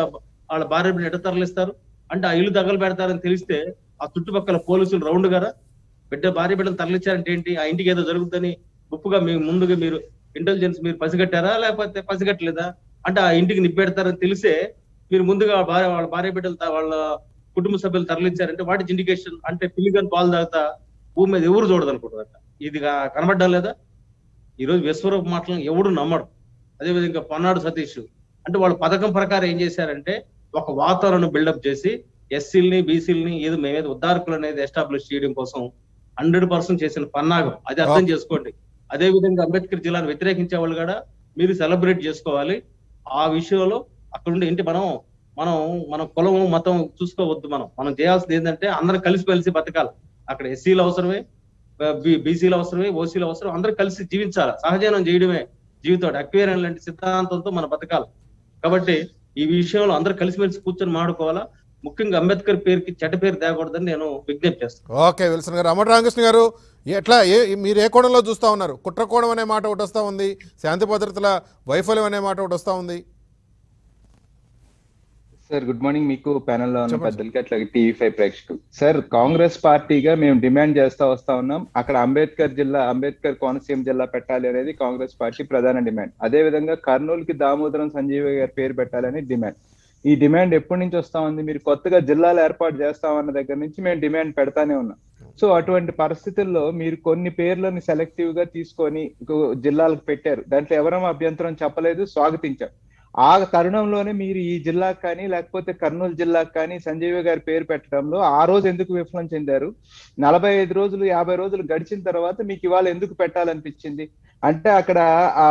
వాళ్ళ భార్య బిడ్డ ఎట్ట తరలిస్తారు? అంటే ఆ ఇల్లు తగలు పెడతారని తెలిస్తే ఆ చుట్టుపక్కల పోలీసులు రౌండ్ గారా? బిడ్డ భార్య బిడ్డను తరలించారంటే ఏంటి? ఆ ఇంటికి ఏదో జరుగుతుందని గుప్పుగా మీ ముందుగా మీరు ఇంటెలిజెన్స్ మీరు పసిగట్టారా? లేకపోతే పసిగట్టలేదా? అంటే ఆ ఇంటికి నిప్పెడతారని తెలిసే మీరు ముందుగా భార్య వాళ్ళ భార్య బిడ్డలు వాళ్ళ కుటుంబ సభ్యులు తరలించారంటే వాటి ఇండికేషన్ అంటే పిల్లిగన్ పాలు తాగుతా భూమి మీద ఎవరు చూడదు అనుకుంటారట ఇది కనబడ్డం లేదా? ఈ రోజు విశ్వరూప మాటలను ఎవడు నమ్మడు. అదేవిధంగా పన్నాడు సతీష్. అంటే వాళ్ళు పథకం ప్రకారం ఏం చేశారంటే ఒక వాతావరణం బిల్డప్ చేసి ఎస్సీలని బీసీలని ఏదో మేమేదో ఉద్దారకులు అనేది ఎస్టాబ్లిష్ చేయడం కోసం హండ్రెడ్ పర్సెంట్ చేసిన పన్నాగం. అది అర్థం చేసుకోండి. అదే విధంగా అంబేద్కర్ జిల్లాను వ్యతిరేకించే వాళ్ళు కూడా మీరు సెలబ్రేట్ చేసుకోవాలి. ఆ విషయంలో అక్కడ ఉండి ఏంటి మనం మనం మన కులం మతం చూసుకోవద్దు మనం. మనం చేయాల్సింది ఏంటంటే అందరం కలిసి కలిసి బతకాలి. అక్కడ ఎస్సీలు అవసరమే బీసీలు అవసరమే ఓసీలు అవసరం అందరూ కలిసి జీవించాలి. సహజీవనం చేయడమే జీవితం అక్వేరియన్ లాంటి సిద్ధాంతంతో మన బతకాలి. కాబట్టి ఈ విషయంలో అందరూ కలిసిమెలిసి కూర్చొని మాడుకోవాలా ముఖ్యంగా అంబేద్కర్ పేరుకి చెడ్డ పేరు తేకూడదని నేను విజ్ఞప్తి చేస్తాను. ఓకే విల్సన్ గారు. అమర్ రామకృష్ణ గారు ఎట్లా ఏ మీరు ఏ కోణంలో చూస్తూ ఉన్నారు? కుట్రకోణం అనే మాట ఒకటి వస్తూ ఉంది. శాంతి భద్రతల వైఫల్యం అనే మాట ఒకటి వస్తూ ఉంది. Sir good morning. మీకు panel లో ఉన్న పెద్దలకి అట్లాగే టీవీ ఫైవ్ ప్రేక్షకులు. సార్ కాంగ్రెస్ పార్టీగా మేము డిమాండ్ చేస్తా వస్తా ఉన్నాం. అక్కడ అంబేద్కర్ జిల్లా అంబేద్కర్ కోనసీమ జిల్లా పెట్టాలి అనేది కాంగ్రెస్ పార్టీ ప్రధాన డిమాండ్. అదే విధంగా కర్నూలుకి దామోదరం సంజీవ గారి పేరు పెట్టాలని డిమాండ్. ఈ డిమాండ్ ఎప్పటి నుంచి వస్తా ఉంది? మీరు కొత్తగా జిల్లాలు ఏర్పాటు చేస్తామన్న దగ్గర నుంచి మేము డిమాండ్ పెడతానే ఉన్నాం. సో అటువంటి పరిస్థితుల్లో మీరు కొన్ని పేర్లను సెలెక్టివ్గా తీసుకొని జిల్లాలకు పెట్టారు. దాంట్లో ఎవరం అభ్యంతరం చెప్పలేదు. స్వాగతించాం. ఆ తరుణంలోనే మీరు ఈ జిల్లాకు కానీ లేకపోతే కర్నూలు జిల్లాకు కానీ సంజీవ గారి పేరు పెట్టడంలో ఆ రోజు ఎందుకు విఫలం చెందారు? నలభై ఐదు రోజులు యాభై రోజులు గడిచిన తర్వాత మీకు ఇవాళ ఎందుకు పెట్టాలనిపించింది? అంటే అక్కడ ఆ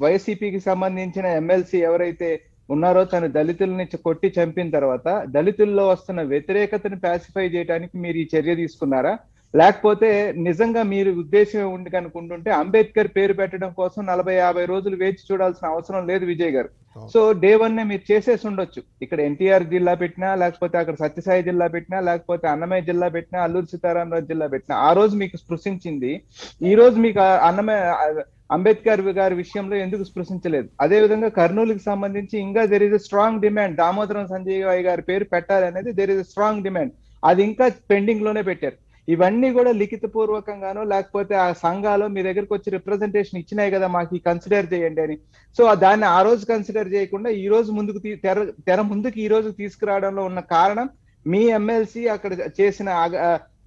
వైసీపీకి సంబంధించిన ఎమ్మెల్సీ ఎవరైతే ఉన్నారో తను దళితుల్ని కొట్టి చంపిన తర్వాత దళితుల్లో వస్తున్న వ్యతిరేకతను పాసిఫై చేయడానికి మీరు ఈ చర్య తీసుకున్నారా? లేకపోతే నిజంగా మీరు ఉద్దేశం ఉండి కనుకుంటుంటే అంబేద్కర్ పేరు పెట్టడం కోసం నలభై యాభై రోజులు వేచి చూడాల్సిన అవసరం లేదు విజయ్ గారు. సో డే వన్ మీరు చేసేసి ఉండొచ్చు. ఇక్కడ ఎన్టీఆర్ జిల్లా పెట్టినా లేకపోతే అక్కడ సత్యసాయి జిల్లా పెట్టినా లేకపోతే అన్నమయ్య జిల్లా పెట్టినా అల్లూరు సీతారామరాజు జిల్లా పెట్టినా ఆ రోజు మీకు స్పృశించింది. ఈ రోజు మీకు అన్నమయ్య అంబేద్కర్ గారి విషయంలో ఎందుకు స్పృశించలేదు? అదే విధంగా కర్నూలుకి సంబంధించి ఇంకా there is strong demand Damodaram Sanjay గారి పేరు పెట్టాలనేది దెర్ ఇస్ స్ట్రాంగ్ డిమాండ్ అది ఇంకా పెండింగ్లోనే పెట్టారు. ఇవన్నీ కూడా లిఖిత పూర్వకంగానో లేకపోతే ఆ సంఘాలు మీ దగ్గరకు వచ్చి రిప్రజెంటేషన్ ఇచ్చినాయి కదా మాకు కన్సిడర్ చేయండి అని. సో దాన్ని ఆ రోజు కన్సిడర్ చేయకుండా ఈ రోజు ముందుకు తీ- తెర తెర ముందుకు ఈ రోజు తీసుకురావడంలో ఉన్న కారణం మీ ఎమ్మెల్సీ అక్కడ చేసిన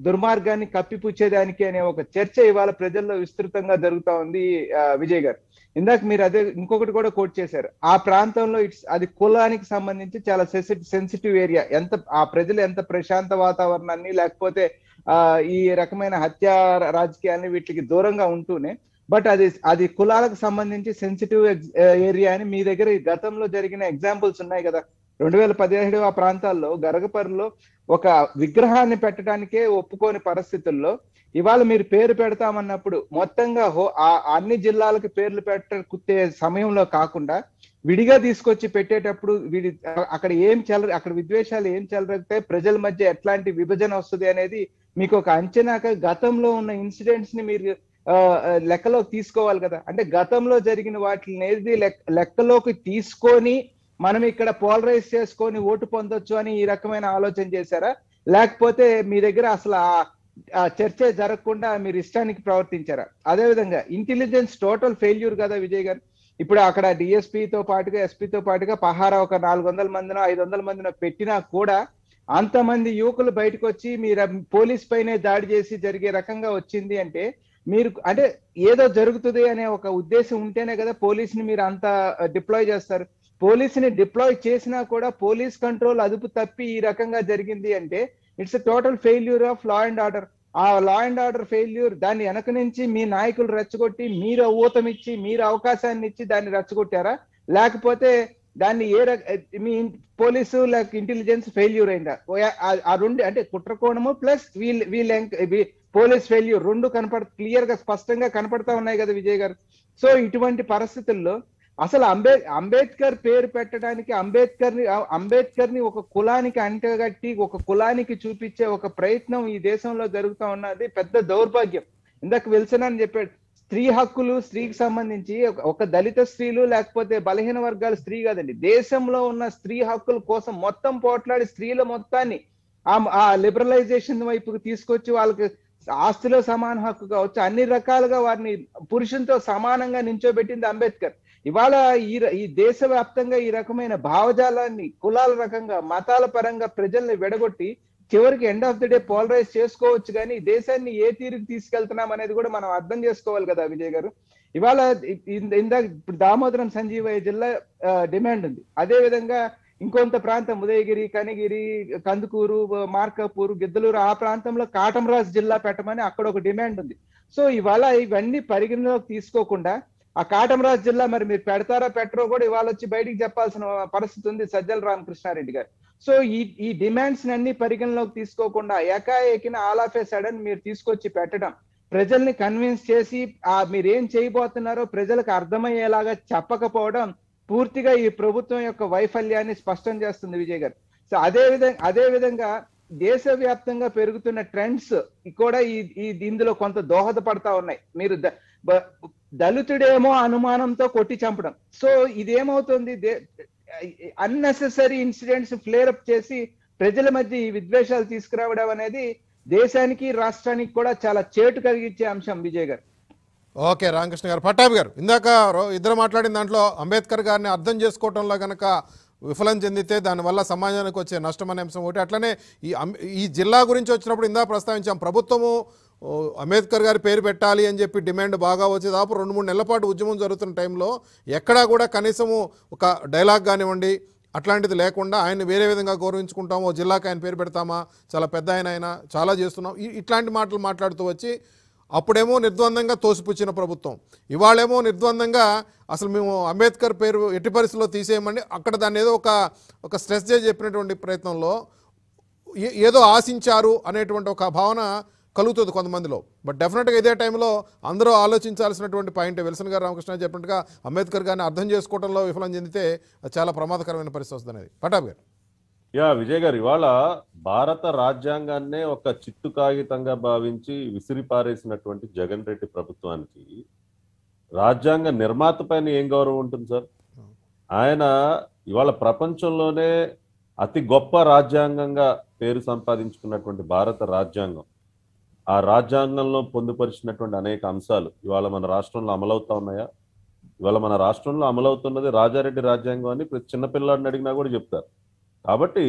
దుర్మార్గాన్ని కప్పిపుచ్చేదానికి అనే ఒక చర్చ ఇవాళ ప్రజల్లో విస్తృతంగా జరుగుతా ఉంది విజయ్ గారు. ఇందాక మీరు అదే ఇంకొకటి కూడా కోట్ చేశారు. ఆ ప్రాంతంలో ఇట్స్ అది కులానికి సంబంధించి చాలా సెన్సిటివ్ ఏరియా ఎంత ఆ ప్రజలు ఎంత ప్రశాంత వాతావరణాన్ని లేకపోతే ఈ రకమైన హత్య రాజకీయాన్ని వీటికి దూరంగా ఉంటూనే బట్ అది అది కులాలకు సంబంధించి సెన్సిటివ్ ఏరియా అని మీ దగ్గర గతంలో జరిగిన ఎగ్జాంపుల్స్ ఉన్నాయి కదా. రెండు వేల పదిహేడు ఆ ప్రాంతాల్లో గరగపర్రులో ఒక విగ్రహాన్ని పెట్టడానికే ఒప్పుకోని పరిస్థితుల్లో ఇవాళ మీరు పేరు పెడతామన్నప్పుడు మొత్తంగా హో ఆ అన్ని జిల్లాలకు పేర్లు పెట్టే సమయంలో కాకుండా విడిగా తీసుకొచ్చి పెట్టేటప్పుడు వీడి అక్కడ ఏం చెల అక్కడ విద్వేషాలు ఏం చెలరగితే ప్రజల మధ్య ఎట్లాంటి విభజన వస్తుంది అనేది మీకు ఒక అంచనాక గతంలో ఉన్న ఇన్సిడెంట్స్ని మీరు లెక్కలోకి తీసుకోవాలి కదా. అంటే గతంలో జరిగిన వాటిని ఏది లెక్క- లెక్కలోకి తీసుకొని మనం ఇక్కడ పోలరైజ్ చేసుకొని ఓటు పొందొచ్చు అని ఈ రకమైన ఆలోచన చేశారా? లేకపోతే మీ దగ్గర అసలు ఆ- చర్చ జరగకుండా మీరు ఇష్టానికి ప్రవర్తించారా? అదే విధంగా ఇంటెలిజెన్స్ టోటల్ ఫెయిల్యూర్ కదా విజయ్ గారు. ఇప్పుడు అక్కడ డిఎస్పీతో తో పాటుగా ఎస్పీతో పాటుగా పహారా ఒక నాలుగు వందల మందినో ఐదు వందల మందినో పెట్టినా కూడా అంతమంది యువకులు బయటకు వచ్చి మీరు పోలీస్ పైనే దాడి చేసి జరిగే రకంగా వచ్చింది అంటే మీరు అంటే ఏదో జరుగుతుంది అనే ఒక ఉద్దేశం ఉంటేనే కదా పోలీస్ని మీరు అంత డిప్లాయ్ చేస్తారు. పోలీసుని డిప్లాయ్ చేసినా కూడా పోలీస్ కంట్రోల్ అదుపు తప్పి ఈ రకంగా జరిగింది అంటే it's total failure of law and order. ఆ లా అండ్ ఆర్డర్ ఫెయిల్యూర్ దాన్ని వెనక నుంచి మీ నాయకులు రెచ్చగొట్టి మీరు ఊతమిచ్చి మీరు అవకాశాన్ని ఇచ్చి దాన్ని రెచ్చగొట్టారా? లేకపోతే దాన్ని ఏ రక మీ పోలీసు లైక్ ఇంటెలిజెన్స్ ఫెయిల్యూర్ అయిందా? ఓ ఆ- రెండు అంటే కుట్రకోణము ప్లస్ వీల్ వీళ్ళ పోలీస్ ఫెయిల్యూర్ రెండు కనపడ క్లియర్గా స్పష్టంగా కనపడతా ఉన్నాయి కదా విజయ్ గారు. సో ఇటువంటి పరిస్థితుల్లో అసలు అంబే అంబేద్కర్ పేరు పెట్టడానికి అంబేద్కర్ని అంబేద్కర్ని ఒక కులానికి అంటగట్టి ఒక కులానికి చూపించే ఒక ప్రయత్నం ఈ దేశంలో జరుగుతా ఉన్నది పెద్ద దౌర్భాగ్యం. ఇందాక విల్సన్ అని చెప్పాడు స్త్రీ హక్కులు స్త్రీకి సంబంధించి ఒక- దళిత స్త్రీలు లేకపోతే బలహీన వర్గాలు స్త్రీ కాదండి. దేశంలో ఉన్న స్త్రీ హక్కుల కోసం మొత్తం పోట్లాడి స్త్రీల మొత్తాన్ని ఆ- లిబరలైజేషన్ వైపుకి తీసుకొచ్చి వాళ్ళకి ఆస్తిలో సమాన హక్కు కావచ్చు అన్ని రకాలుగా వారిని పురుషులతో సమానంగా నించోబెట్టింది అంబేద్కర్. ఇవాళ ఈ ఈ దేశవ్యాప్తంగా ఈ రకమైన భావజాలాన్ని కులాల రకంగా మతాల పరంగా ప్రజల్ని విడగొట్టి చివరికి end of the day polarize చేసుకోవచ్చు కానీ దేశాన్ని ఏ తీరుకి తీసుకెళ్తున్నాం అనేది కూడా మనం అర్థం చేసుకోవాలి కదా విజయ్ గారు. ఇవాళ ఇందాక ఇప్పుడు దామోదరం సంజీవయ్య జిల్లా డిమాండ్ ఉంది. అదే విధంగా ఇంకొంత ప్రాంతం ఉదయగిరి కనిగిరి కందుకూరు మార్కాపూర్ గిద్దలూరు ఆ ప్రాంతంలో కాటమరాజు జిల్లా పెట్టమని అక్కడ ఒక డిమాండ్ ఉంది. సో ఇవాళ ఇవన్నీ పరిగణలోకి తీసుకోకుండా ఆ కాటమరాజు జిల్లా మరి మీరు పెడతారా పెట్టరో కూడా ఇవాళ వచ్చి బయటికి చెప్పాల్సిన పరిస్థితి ఉంది సజ్జల రామకృష్ణారెడ్డి గారు. సో ఈ ఈ డిమాండ్స్ అన్ని పరిగణలోకి తీసుకోకుండా ఏకాఏకిన ఆల్ ఆఫ్ ఏ సడన్ మీరు తీసుకొచ్చి పెట్టడం ప్రజల్ని కన్విన్స్ చేసి ఆ మీరు ఏం చేయబోతున్నారో ప్రజలకు అర్థమయ్యేలాగా చెప్పకపోవడం పూర్తిగా ఈ ప్రభుత్వం యొక్క వైఫల్యాన్ని స్పష్టం చేస్తుంది విజయ్ గారు. సో అదే విధంగా అదే విధంగా దేశవ్యాప్తంగా పెరుగుతున్న ట్రెండ్స్ కూడా ఈ ఈ ఇందులో కొంత దోహదపడతా ఉన్నాయి. మీరు దళితుడేమో అనుమానంతో కొట్టి చంపడం. సో ఇదేమవుతుంది? అన్నెసెసరీ ఇన్సిడెంట్స్ ఫ్లేర్ అప్ చేసి ప్రజల మధ్య ఈ విద్వేషాలు తీసుకురావడం అనేది దేశానికి రాష్ట్రానికి కూడా చాలా చేటు కలిగించే అంశం విజయ్ గారు. ఓకే రామకృష్ణ గారు. పట్టాభి గారు ఇందాక రో- ఇద్దరు మాట్లాడిన దాంట్లో అంబేద్కర్ గారిని అర్థం చేసుకోవటంలో కనుక విఫలం చెందితే దానివల్ల సమాజానికి వచ్చే నష్టం అనే అంశం ఒకటి. అట్లనే ఈ ఈ జిల్లా గురించి వచ్చినప్పుడు ఇందా ప్రస్తావించాం. ప్రభుత్వము అంబేద్కర్ గారి పేరు పెట్టాలి అని చెప్పి డిమాండ్ బాగా వచ్చే దాపు రెండు మూడు నెలల పాటు ఉద్యమం జరుగుతున్న టైంలో ఎక్కడా కూడా కనీసము ఒక డైలాగ్ కానివ్వండి అట్లాంటిది లేకుండా ఆయన వేరే విధంగా గౌరవించుకుంటామో జిల్లాకు జిల్లాకి ఆయన పేరు పెడతామా చాలా పెద్ద ఆయన ఆయన చాలా చేస్తున్నాం ఇట్లాంటి మాటలు మాట్లాడుతూ వచ్చి అప్పుడేమో నిర్ద్వందంగా తోసిపుచ్చిన ప్రభుత్వం. ఇవాళేమో నిర్ద్వందంగా అసలు మేము అంబేద్కర్ పేరు ఎట్టి పరిస్థితుల్లో తీసేయమండి. అక్కడ దాన్ని ఏదో ఒక ఒక స్ట్రెస్ చేసి చెప్పినటువంటి ప్రయత్నంలో ఏ- ఏదో ఆశించారు అనేటువంటి ఒక భావన కలుగుతుంది కొంతమందిలో. బట్ డెఫినెట్గా ఇదే టైంలో అందరూ ఆలోచించాల్సినటువంటి పాయింట్ విల్సన్ గారు రామకృష్ణ చెప్పినట్టుగా అంబేద్కర్ గారిని అర్థం చేసుకోవడంలో విఫలం చెందితే అది చాలా ప్రమాదకరమైన పరిస్థితి వస్తుంది అనేది. పటాబ్ గారు. యా విజయ్ గారు ఇవాళ భారత రాజ్యాంగాన్నే ఒక చిట్టు కాగితంగా భావించి విసిరిపారేసినటువంటి జగన్ రెడ్డి ప్రభుత్వానికి రాజ్యాంగ నిర్మాత పైన ఏం గౌరవం ఉంటుంది సార్? ఆయన ఇవాళ ప్రపంచంలోనే అతి గొప్ప రాజ్యాంగంగా పేరు సంపాదించుకున్నటువంటి భారత రాజ్యాంగం. ఆ రాజ్యాంగంలో పొందుపరిచినటువంటి అనేక అంశాలు ఇవాళ మన రాష్ట్రంలో అమలవుతా ఉన్నాయా? ఇవాళ మన రాష్ట్రంలో అమలవుతున్నది రాజారెడ్డి రాజ్యాంగం అని ప్రతి చిన్నపిల్లాడిని అడిగినా కూడా చెప్తారు. కాబట్టి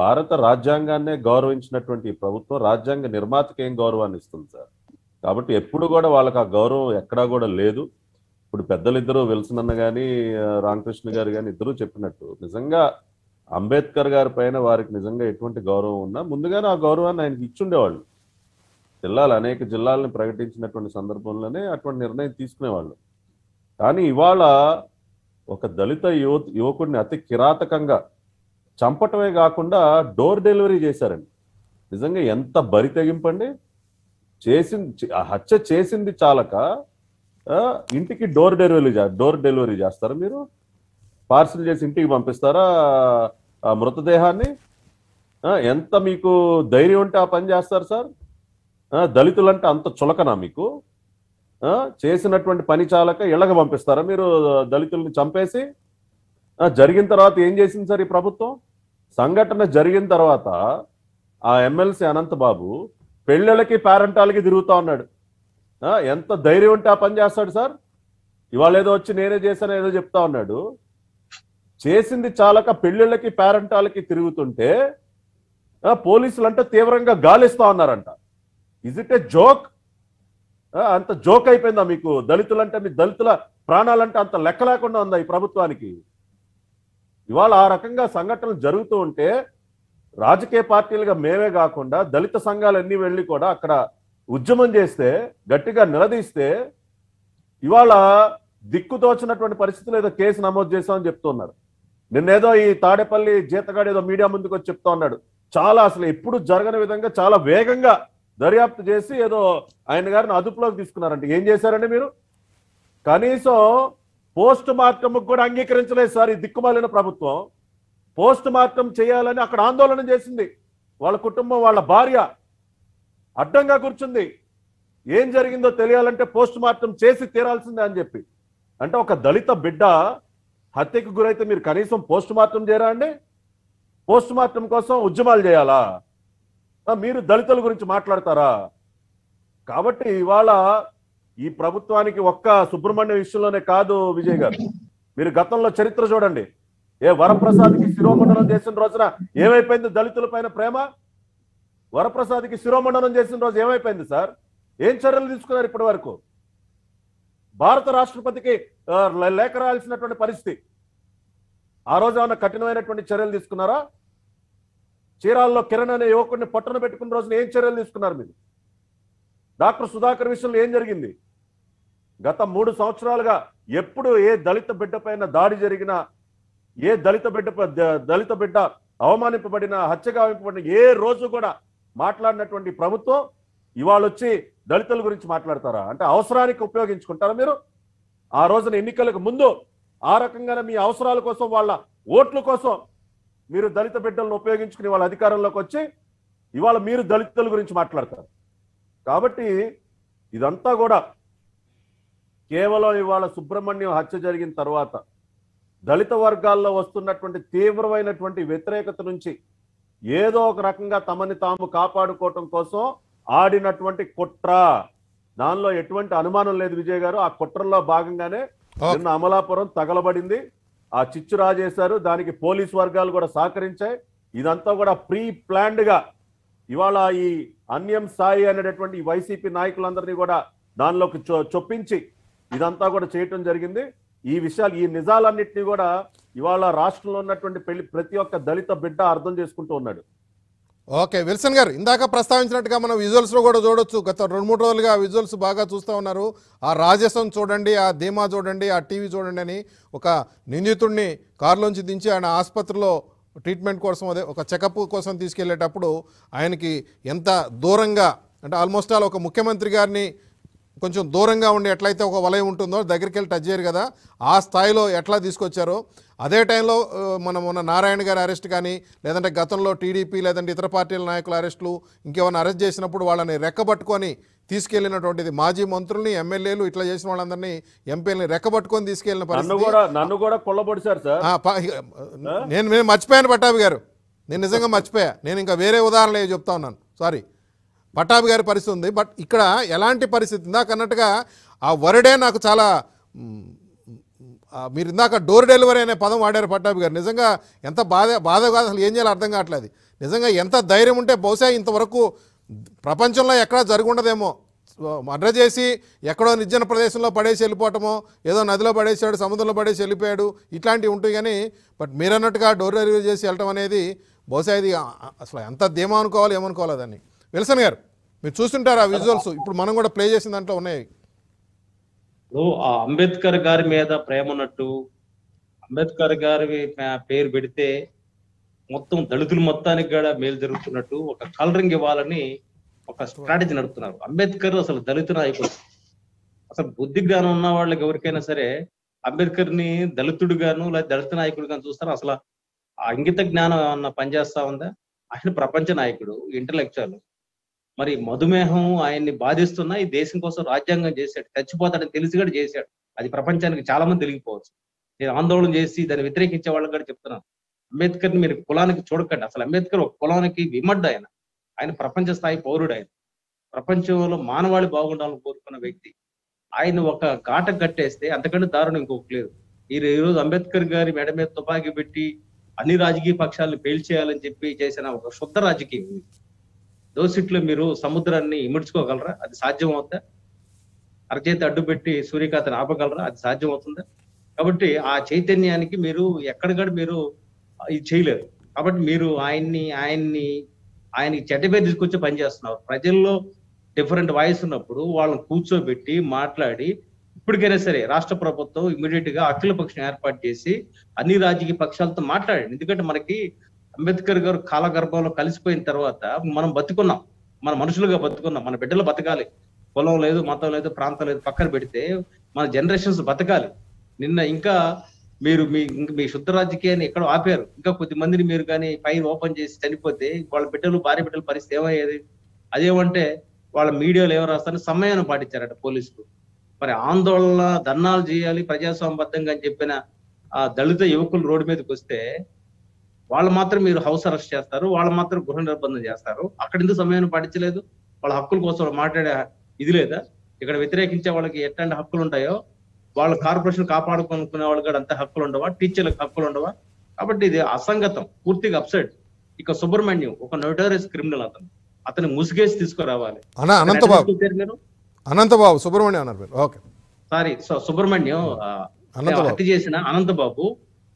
భారత రాజ్యాంగాన్నే గౌరవించినటువంటి ఈ ప్రభుత్వం రాజ్యాంగ నిర్మాతకి ఏం గౌరవాన్ని ఇస్తుంది సార్? కాబట్టి ఎప్పుడు కూడా వాళ్ళకి ఆ గౌరవం ఎక్కడా కూడా లేదు. ఇప్పుడు పెద్దలిద్దరూ విల్సన్ అన్న కానీ రామకృష్ణ గారు కానీ ఇద్దరూ చెప్పినట్టు నిజంగా అంబేద్కర్ గారి పైన వారికి నిజంగా ఎటువంటి గౌరవం ఉన్నా ముందుగానే ఆ గౌరవాన్ని ఆయనకి ఇచ్చుండేవాళ్ళు. జిల్లాలు అనేక జిల్లాలను ప్రకటించినటువంటి సందర్భంలోనే అటువంటి నిర్ణయం తీసుకునేవాళ్ళు. కానీ ఇవాళ ఒక దళిత యువ యువకుడిని అతి కిరాతకంగా చంపటమే కాకుండా డోర్ డెలివరీ చేశారండి. నిజంగా ఎంత బరి తెగింపండి చేసింది హత్య చేసింది చాలక ఇంటికి డోర్ డెలివరీ డోర్ డెలివరీ చేస్తారా మీరు? పార్సిల్ చేసి ఇంటికి పంపిస్తారా ఆ మృతదేహాన్ని? ఎంత మీకు ధైర్యం ఉంటే ఆ పని చేస్తారు సార్? దళితులంటే అంత చులకనా మీకు? చేసినటువంటి పని చాలక ఇళ్ళకి పంపిస్తారా మీరు దళితుల్ని చంపేసి? జరిగిన తర్వాత ఏం చేసింది సార్ ఈ ప్రభుత్వం? సంఘటన జరిగిన తర్వాత ఆ ఎమ్మెల్సీ అనంతబాబు పెళ్ళిళ్ళకి పేరెంటాలకి తిరుగుతా ఉన్నాడు. ఎంత ధైర్యం ఉంటే ఆ పని చేస్తాడు సార్? ఇవాళ ఏదో వచ్చి నేనే చేశాను ఏదో చెప్తా ఉన్నాడు. చేసింది చాలక పెళ్ళిళ్ళకి పేరెంటాలకి తిరుగుతుంటే ఆ, పోలీసులు అంటే తీవ్రంగా గాలిస్తా ఉన్నారంట. ఇజ్ ఇట్ ఏ జోక్ అంత జోక్ అయిపోయిందా మీకు? దళితులంటే మీ దళితుల ప్రాణాలంటే అంత లెక్క లేకుండా ఉందా ఈ ప్రభుత్వానికి? ఇవాళ ఆ రకంగా సంఘటనలు జరుగుతూ ఉంటే రాజకీయ పార్టీలుగా మేమే కాకుండా దళిత సంఘాలన్నీ వెళ్ళి కూడా అక్కడ ఉద్యమం చేస్తే గట్టిగా నిలదీస్తే ఇవాళ దిక్కుతోచినటువంటి పరిస్థితులు ఏదో కేసు నమోదు చేశామని చెప్తున్నారు. నిన్నేదో ఈ తాడేపల్లి జీతగాడు ఏదో మీడియా ముందుకు వచ్చి చెప్తా ఉన్నాడు. చాలా అసలు ఎప్పుడు జరగని విధంగా చాలా వేగంగా దర్యాప్తు చేసి ఏదో ఆయన గారిని అదుపులోకి తీసుకున్నారంటే. ఏం చేశారండి మీరు? కనీసం పోస్ట్ మార్టం కూడా అంగీకరించలేదు సార్ ఈ దిక్కుమాలిన ప్రభుత్వం. పోస్ట్ మార్టం చేయాలని అక్కడ ఆందోళన చేసింది. వాళ్ళ కుటుంబం వాళ్ళ భార్య అడ్డంగా కూర్చుంది. ఏం జరిగిందో తెలియాలంటే పోస్ట్ మార్టం చేసి తీరాల్సిందే అని చెప్పి. అంటే ఒక దళిత బిడ్డ హత్యకు గురైతే మీరు కనీసం పోస్ట్ మార్టం చేయరా అండి? పోస్ట్ మార్టం కోసం ఉద్యమాలు చేయాలా? మీరు దళితుల గురించి మాట్లాడతారా? కాబట్టి ఇవాళ ఈ ప్రభుత్వానికి ఒక్క సుబ్రహ్మణ్యం విషయంలోనే కాదు విజయ్ గారు. మీరు గతంలో చరిత్ర చూడండి. ఏ వరప్రసాద్కి శిరోమండనం చేసిన రోజున ఏమైపోయింది దళితుల పైన ప్రేమ? వరప్రసాద్కి శిరోమండనం చేసిన రోజు ఏమైపోయింది సార్? ఏం చర్యలు తీసుకున్నారు ఇప్పటి వరకు? భారత రాష్ట్రపతికి లేఖ రాయాల్సినటువంటి పరిస్థితి. ఆ రోజు ఏమైనా కఠినమైనటువంటి చర్యలు తీసుకున్నారా? చీరాల్లో కిరణ్ అనే యువకుడిని పట్టున పెట్టుకున్న రోజున ఏం చర్యలు తీసుకున్నారు మీరు? డాక్టర్ సుధాకర్ విషయంలో ఏం జరిగింది? గత మూడు సంవత్సరాలుగా ఎప్పుడు ఏ దళిత బిడ్డపైన దాడి జరిగినా ఏ దళిత బిడ్డ ద- దళిత బిడ్డ అవమానింపబడిన హత్య గావింపబడిన ఏ రోజు కూడా మాట్లాడినటువంటి ప్రభుత్వం ఇవాళ వచ్చి దళితుల గురించి మాట్లాడతారా? అంటే అవసరానికి ఉపయోగించుకుంటారా మీరు? ఆ రోజున ఎన్నికలకు ముందు ఆ రకంగానే మీ అవసరాల కోసం వాళ్ళ ఓట్ల కోసం మీరు దళిత బిడ్డలను ఉపయోగించుకుని వాళ్ళ అధికారంలోకి వచ్చి ఇవాళ మీరు దళితుల గురించి మాట్లాడతారు. కాబట్టి ఇదంతా కూడా కేవలం ఇవాళ సుబ్రహ్మణ్యం హత్య జరిగిన తర్వాత దళిత వర్గాల్లో వస్తున్నటువంటి తీవ్రమైనటువంటి వ్యతిరేకత నుంచి ఏదో ఒక రకంగా తమని తాము కాపాడుకోవటం కోసం ఆడినటువంటి కుట్ర. దానిలో ఎటువంటి అనుమానం లేదు విజయ్ గారు. ఆ కుట్రలో భాగంగానే. నిన్న అమలాపురం తగలబడింది. ఆ చిచ్చు రాజేశారు దానికి పోలీస్ వర్గాలు కూడా సహకరించాయి. ఇదంతా కూడా ప్రీ ప్లాన్డ్గా ఇవాళ ఈ అన్యం సాయి అనేటటువంటి వైసీపీ నాయకులందరినీ కూడా దానిలోకి చొ- చొప్పించి ఇదంతా కూడా చేయటం జరిగింది. ఈ విషయాలు ఈ నిజాలన్నింటినీ కూడా ఇవాళ రాష్ట్రంలో ఉన్నటువంటి పెళ్ళి ప్రతి ఒక్క దళిత బిడ్డ అర్థం చేసుకుంటూ ఉన్నాడు. ఓకే విల్సన్ గారు ఇందాక ప్రస్తావించినట్టుగా మనం విజువల్స్లో కూడా చూడొచ్చు. గత రెండు మూడు రోజులుగా విజువల్స్ బాగా చూస్తూ ఉన్నారు. ఆ రాజసం చూడండి ఆ ధీమా చూడండి ఆ టీవీ చూడండి అని ఒక నిందితుడిని కారులోంచి దించి ఆయన ఆసుపత్రిలో ట్రీట్మెంట్ కోసం అదే ఒక చెకప్ కోసం తీసుకెళ్ళేటప్పుడు ఆయనకి ఎంత దూరంగా అంటే ఆల్మోస్ట్ ఆల్ ఒక ముఖ్యమంత్రి గారిని కొంచెం దూరంగా ఉండి ఎట్లయితే ఒక వలయం ఉంటుందో దగ్గరికి వెళ్ళి టచ్ చేయరు కదా ఆ స్థాయిలో ఎట్లా తీసుకొచ్చారో అదే టైంలో మనం మొన్న నారాయణ గారి అరెస్ట్ కానీ లేదంటే గతంలో టీడీపీ లేదంటే ఇతర పార్టీల నాయకుల అరెస్టులు ఇంకేమైనా అరెస్ట్ చేసినప్పుడు వాళ్ళని రెక్కబట్టుకొని తీసుకెళ్ళినటువంటిది మాజీ మంత్రుల్ని ఎమ్మెల్యేలు ఇట్లా చేసిన వాళ్ళందరినీ ఎంపీలని రెక్కబట్టుకొని తీసుకెళ్ళిన పరిస్థితి. నేను నేను మర్చిపోయాను పట్టాభి గారు. నేను నిజంగా మర్చిపోయా. నేను ఇంకా వేరే ఉదాహరణ ఏవో చెప్తా ఉన్నాను. సారీ పట్టాభి గారి పరిస్థితి ఉంది. బట్ ఇక్కడ ఎలాంటి పరిస్థితి? ఇందాక అన్నట్టుగా ఆ వరడే నాకు చాలా మీరు ఇందాక డోర్ డెలివరీ అనే పదం వాడారు పట్టాభి గారు. నిజంగా ఎంత బాధ బాధ కాదు అసలు ఏం చేయాలో అర్థం కావట్లేదు. నిజంగా ఎంత ధైర్యం ఉంటే బహుశా ఇంతవరకు ప్రపంచంలో ఎక్కడా జరుగుండదేమో. మర్ర చేసి ఎక్కడో నిర్జన ప్రదేశంలో పడేసి వెళ్ళిపోవటమో ఏదో నదిలో పడేసాడు సముద్రంలో పడేసి వెళ్ళిపోయాడు ఇట్లాంటివి ఉంటాయి కానీ బట్ మీరు అన్నట్టుగా డోర్ డెలివరీ చేసి వెళ్ళటం అనేది బహుశా ఇది అసలు ఎంత ధీమా అనుకోవాలి ఏమనుకోవాలి దాన్ని. విల్సన్ గారు మీరు చూస్తుంటారు ఆ విజువల్స్? ఇప్పుడు మనం కూడా ప్లే చేసిన దాంట్లో ఉన్నాయి. ఇప్పుడు ఆ అంబేద్కర్ గారి మీద ప్రేమ ఉన్నట్టు అంబేద్కర్ గారి పేరు పెడితే మొత్తం దళితులు మొత్తానికి కూడా మేలు జరుగుతున్నట్టు ఒక కలరింగ్ ఇవ్వాలని ఒక స్ట్రాటజీ నడుపుతున్నారు. అంబేద్కర్ అసలు దళిత నాయకుడు. అసలు బుద్ధి జ్ఞానం ఉన్న వాళ్ళకి ఎవరికైనా సరే అంబేద్కర్ని దళితుడుగాను లేదా దళిత నాయకుడు గాను చూస్తారు? అసలు అంకిత జ్ఞానం ఏమన్నా పనిచేస్తా ఉందా? ఆయన ప్రపంచ నాయకుడు ఇంటలెక్చువల్ మరి మధుమేహం ఆయన్ని బాధిస్తున్నా ఈ దేశం కోసం రాజ్యాంగం చేశాడు చచ్చిపోతాడని తెలిసి కూడా చేశాడు. అది ప్రపంచానికి చాలా మంది తెలియకపోవచ్చు నేను ఆందోళన చేసి దాన్ని వ్యతిరేకించే వాళ్ళకి కూడా చెప్తున్నాను. అంబేద్కర్ని మీరు కులానికి చూడకండి. అసలు అంబేద్కర్ ఒక కులానికి విమడ్డు ఆయన. ఆయన ప్రపంచ స్థాయి పౌరుడు ఆయన. ప్రపంచంలో మానవాళి బాగుండాలని కోరుకున్న వ్యక్తి. ఆయన ఒక ఘాట కట్టేస్తే అంతకంటే దారుణం ఇంకొకటి లేదు. ఈ ఈ రోజు అంబేద్కర్ గారి మెడ మీద తుపాకీ పెట్టి అన్ని రాజకీయ పక్షాలను పేల్చేయాలని చెప్పి చేసిన ఒక శుద్ధ రాజకీయం దోసిట్లో మీరు సముద్రాన్ని ఇముడ్చుకోగలరా? అది సాధ్యం అవుతా అరచేతి అడ్డు పెట్టి సూర్యకాంతిని ఆపగలరా? అది సాధ్యం అవుతుందా కాబట్టి ఆ చైతన్యానికి మీరు ఎక్కడికక్కడ మీరు ఇది చేయలేరు. కాబట్టి మీరు ఆయన్ని ఆయన్ని ఆయనకి చెడ్డ పేరు తీసుకొచ్చి పనిచేస్తున్నారు ప్రజల్లో డిఫరెంట్ వాయిస్ ఉన్నప్పుడు వాళ్ళని కూర్చోబెట్టి మాట్లాడి ఇప్పటికైనా సరే రాష్ట్ర ప్రభుత్వం ఇమీడియట్గా అఖిల పక్షం ఏర్పాటు చేసి అన్ని రాజకీయ పక్షాలతో మాట్లాడండి. ఎందుకంటే మనకి అంబేద్కర్ గారు కాలగర్భంలో కలిసిపోయిన తర్వాత మనం బతుకున్నాం. మన మనుషులుగా బతుకున్నాం. మన బిడ్డలు బతకాలి. కులం లేదు మతం లేదు ప్రాంతం లేదు పక్కన పెడితే మన జనరేషన్స్ బతకాలి. నిన్న ఇంకా మీరు మీ మీ శుద్ధ రాజకీయాన్ని ఎక్కడ ఆపారు. ఇంకా కొద్ది మందిని మీరు కానీ పైన ఓపెన్ చేసి చనిపోతే వాళ్ళ బిడ్డలు భార్య బిడ్డల పరిస్థితి ఏమయ్యేది? అదేమంటే వాళ్ళ మీడియాలో ఏం రాస్తారని సమయాన్ని పాటించారట పోలీసులు. మరి ఆందోళన ధర్నాలు చేయాలి ప్రజాస్వామ్యబద్ధంగా అని చెప్పిన ఆ దళిత యువకులు రోడ్డు మీదకి వస్తే వాళ్ళు మాత్రం మీరు హౌస్ అరెస్ట్ చేస్తారు వాళ్ళు మాత్రం గృహ నిర్బంధం చేస్తారు. అక్కడ ఎందుకు సమయాన్ని పాటించలేదు? వాళ్ళ హక్కుల కోసం మాట్లాడే ఇది లేదా? ఇక్కడ వ్యతిరేకించే వాళ్ళకి ఎట్లాంటి హక్కులు ఉంటాయో? వాళ్ళ కార్పొరేషన్ కాపాడుకునే వాళ్ళకి కూడా అంత హక్కులు ఉండవా? టీచర్లకు హక్కులు ఉండవా? కాబట్టి ఇది అసంగతం పూర్తిగా అప్సైడ్ ఇక సుబ్రహ్మణ్యం ఒక నోటోరియస్ క్రిమినల్ అతను. అతను ముసుగేసి తీసుకురావాలి. అనంతబాబు. అనంతబాబు సుబ్రహ్మణ్యం అన్నారు మీరు. ఓకే. సారీ సుబ్రహ్మణ్యం హత్య చేసిన అనంతబాబు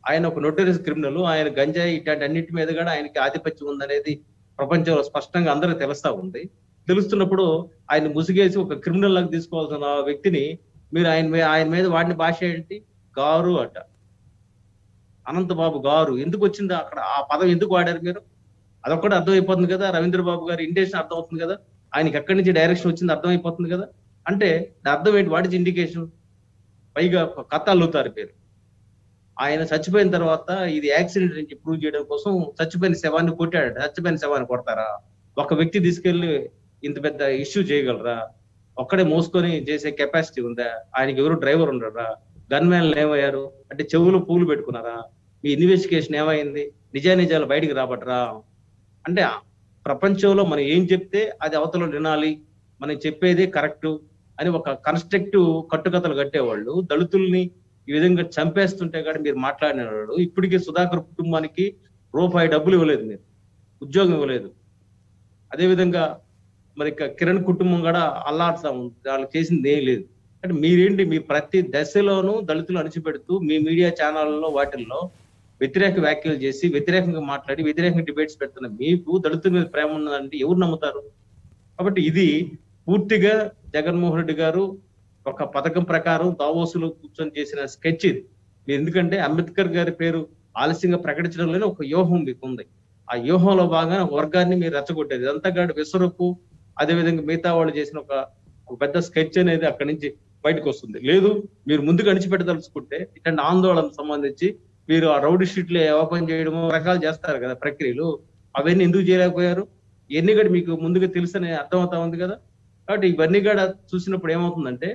ఆయన ఒక నోటరీస్ క్రిమినల్ ఆయన గంజాయి ఇట్లాంటి అన్నిటి మీద కూడా ఆయనకి ఆధిపత్యం ఉందనేది ప్రపంచంలో స్పష్టంగా అందరికి తెలుస్తా ఉంది. తెలుస్తున్నప్పుడు ఆయన ముసిగేసి ఒక క్రిమినల్ లాగా తీసుకోవాల్సిన వ్యక్తిని మీరు ఆయన ఆయన మీద వాడిన భాష ఏంటి? గారు అట. అనంతబాబు గారు. ఎందుకు వచ్చింది అక్కడ? ఆ పదం ఎందుకు వాడారు మీరు? అదొక్కటి అర్థమైపోతుంది కదా. రవీంద్ర బాబు గారి ఇంటెన్షన్ అర్థం అవుతుంది కదా. ఆయనకి ఎక్కడి నుంచి డైరెక్షన్ వచ్చింది అర్థమైపోతుంది కదా. అంటే అర్థం ఏంటి? What is indication? పైగా కథ అల్లుతారు పేరు. ఆయన చచ్చిపోయిన తర్వాత ఇది యాక్సిడెంట్ నుంచి ప్రూవ్ చేయడం కోసం చచ్చిపోయిన శవాన్ని కొట్టాడు చచ్చిపోయిన శవాన్ని కొడతారా? ఒక వ్యక్తి తీసుకెళ్ళి ఇంత పెద్ద ఇష్యూ చేయగలరా? ఒక్కడే మోసుకొని చేసే కెపాసిటీ ఉందా? ఆయనకి ఎవరు డ్రైవర్ ఉండరా? గన్ మ్యాన్లు ఏమయ్యారు? అంటే చెవులు పూలు పెట్టుకున్నారా? మీ ఇన్వెస్టిగేషన్ ఏమైంది? నిజానిజాలు బయటికి రాబట్టరా? అంటే ప్రపంచంలో మనం ఏం చెప్తే అది అవతల వినాలి. మనం చెప్పేదే కరెక్ట్ అని ఒక కన్స్ట్రక్టివ్ కట్టుకథలు కట్టేవాళ్ళు. దళితుల్ని ఈ విధంగా చంపేస్తుంటే కానీ మీరు మాట్లాడినాడు ఇప్పటికీ సుధాకర్ కుటుంబానికి రూపాయి డబ్బులు ఇవ్వలేదు మీరు ఉద్యోగం ఇవ్వలేదు. అదేవిధంగా మరి కిరణ్ కుటుంబం కూడా అల్లాడుతా ఉంది వాళ్ళు చేసింది ఏం లేదు. అంటే మీరేంటి మీ ప్రతి దశలోనూ దళితులు అణిచిపెడుతూ మీ మీడియా ఛానళ్ళలో వాటిల్లో వ్యతిరేక వ్యాఖ్యలు చేసి వ్యతిరేకంగా మాట్లాడి వ్యతిరేకంగా డిబేట్స్ పెడుతున్న మీకు దళితుల మీద ప్రేమ ఉన్నదంటే ఎవరు నమ్ముతారు? కాబట్టి ఇది పూర్తిగా జగన్మోహన్ రెడ్డి గారు ఒక పథకం ప్రకారం దావోసులో కూర్చొని చేసిన స్కెచ్ ఇది. మీరు ఎందుకంటే అంబేద్కర్ గారి పేరు ఆలస్యంగా ప్రకటించడంలోనే ఒక వ్యూహం మీకు ఉంది ఆ వ్యూహంలో భాగంగా వర్గాన్ని మీరు రెచ్చగొట్టేది ఇదంతా కాదు విశ్వరూపు అదేవిధంగా మిగతా వాళ్ళు చేసిన ఒక ఒక పెద్ద స్కెచ్ అనేది అక్కడి నుంచి బయటకు వస్తుంది. లేదు మీరు ముందుకు అణిచిపెట్టదలుచుకుంటే ఇట్లాంటి ఆందోళన సంబంధించి మీరు ఆ రౌడీ షీట్లు ఓపెన్ చేయడము రకాలు చేస్తారు కదా ప్రక్రియలు. అవన్నీ ఎందుకు చేయలేకపోయారు? ఇవన్నీ కూడా మీకు ముందుగా తెలుసని అర్థమవుతా ఉంది కదా. కాబట్టి ఇవన్నీ కూడా చూసినప్పుడు ఏమవుతుందంటే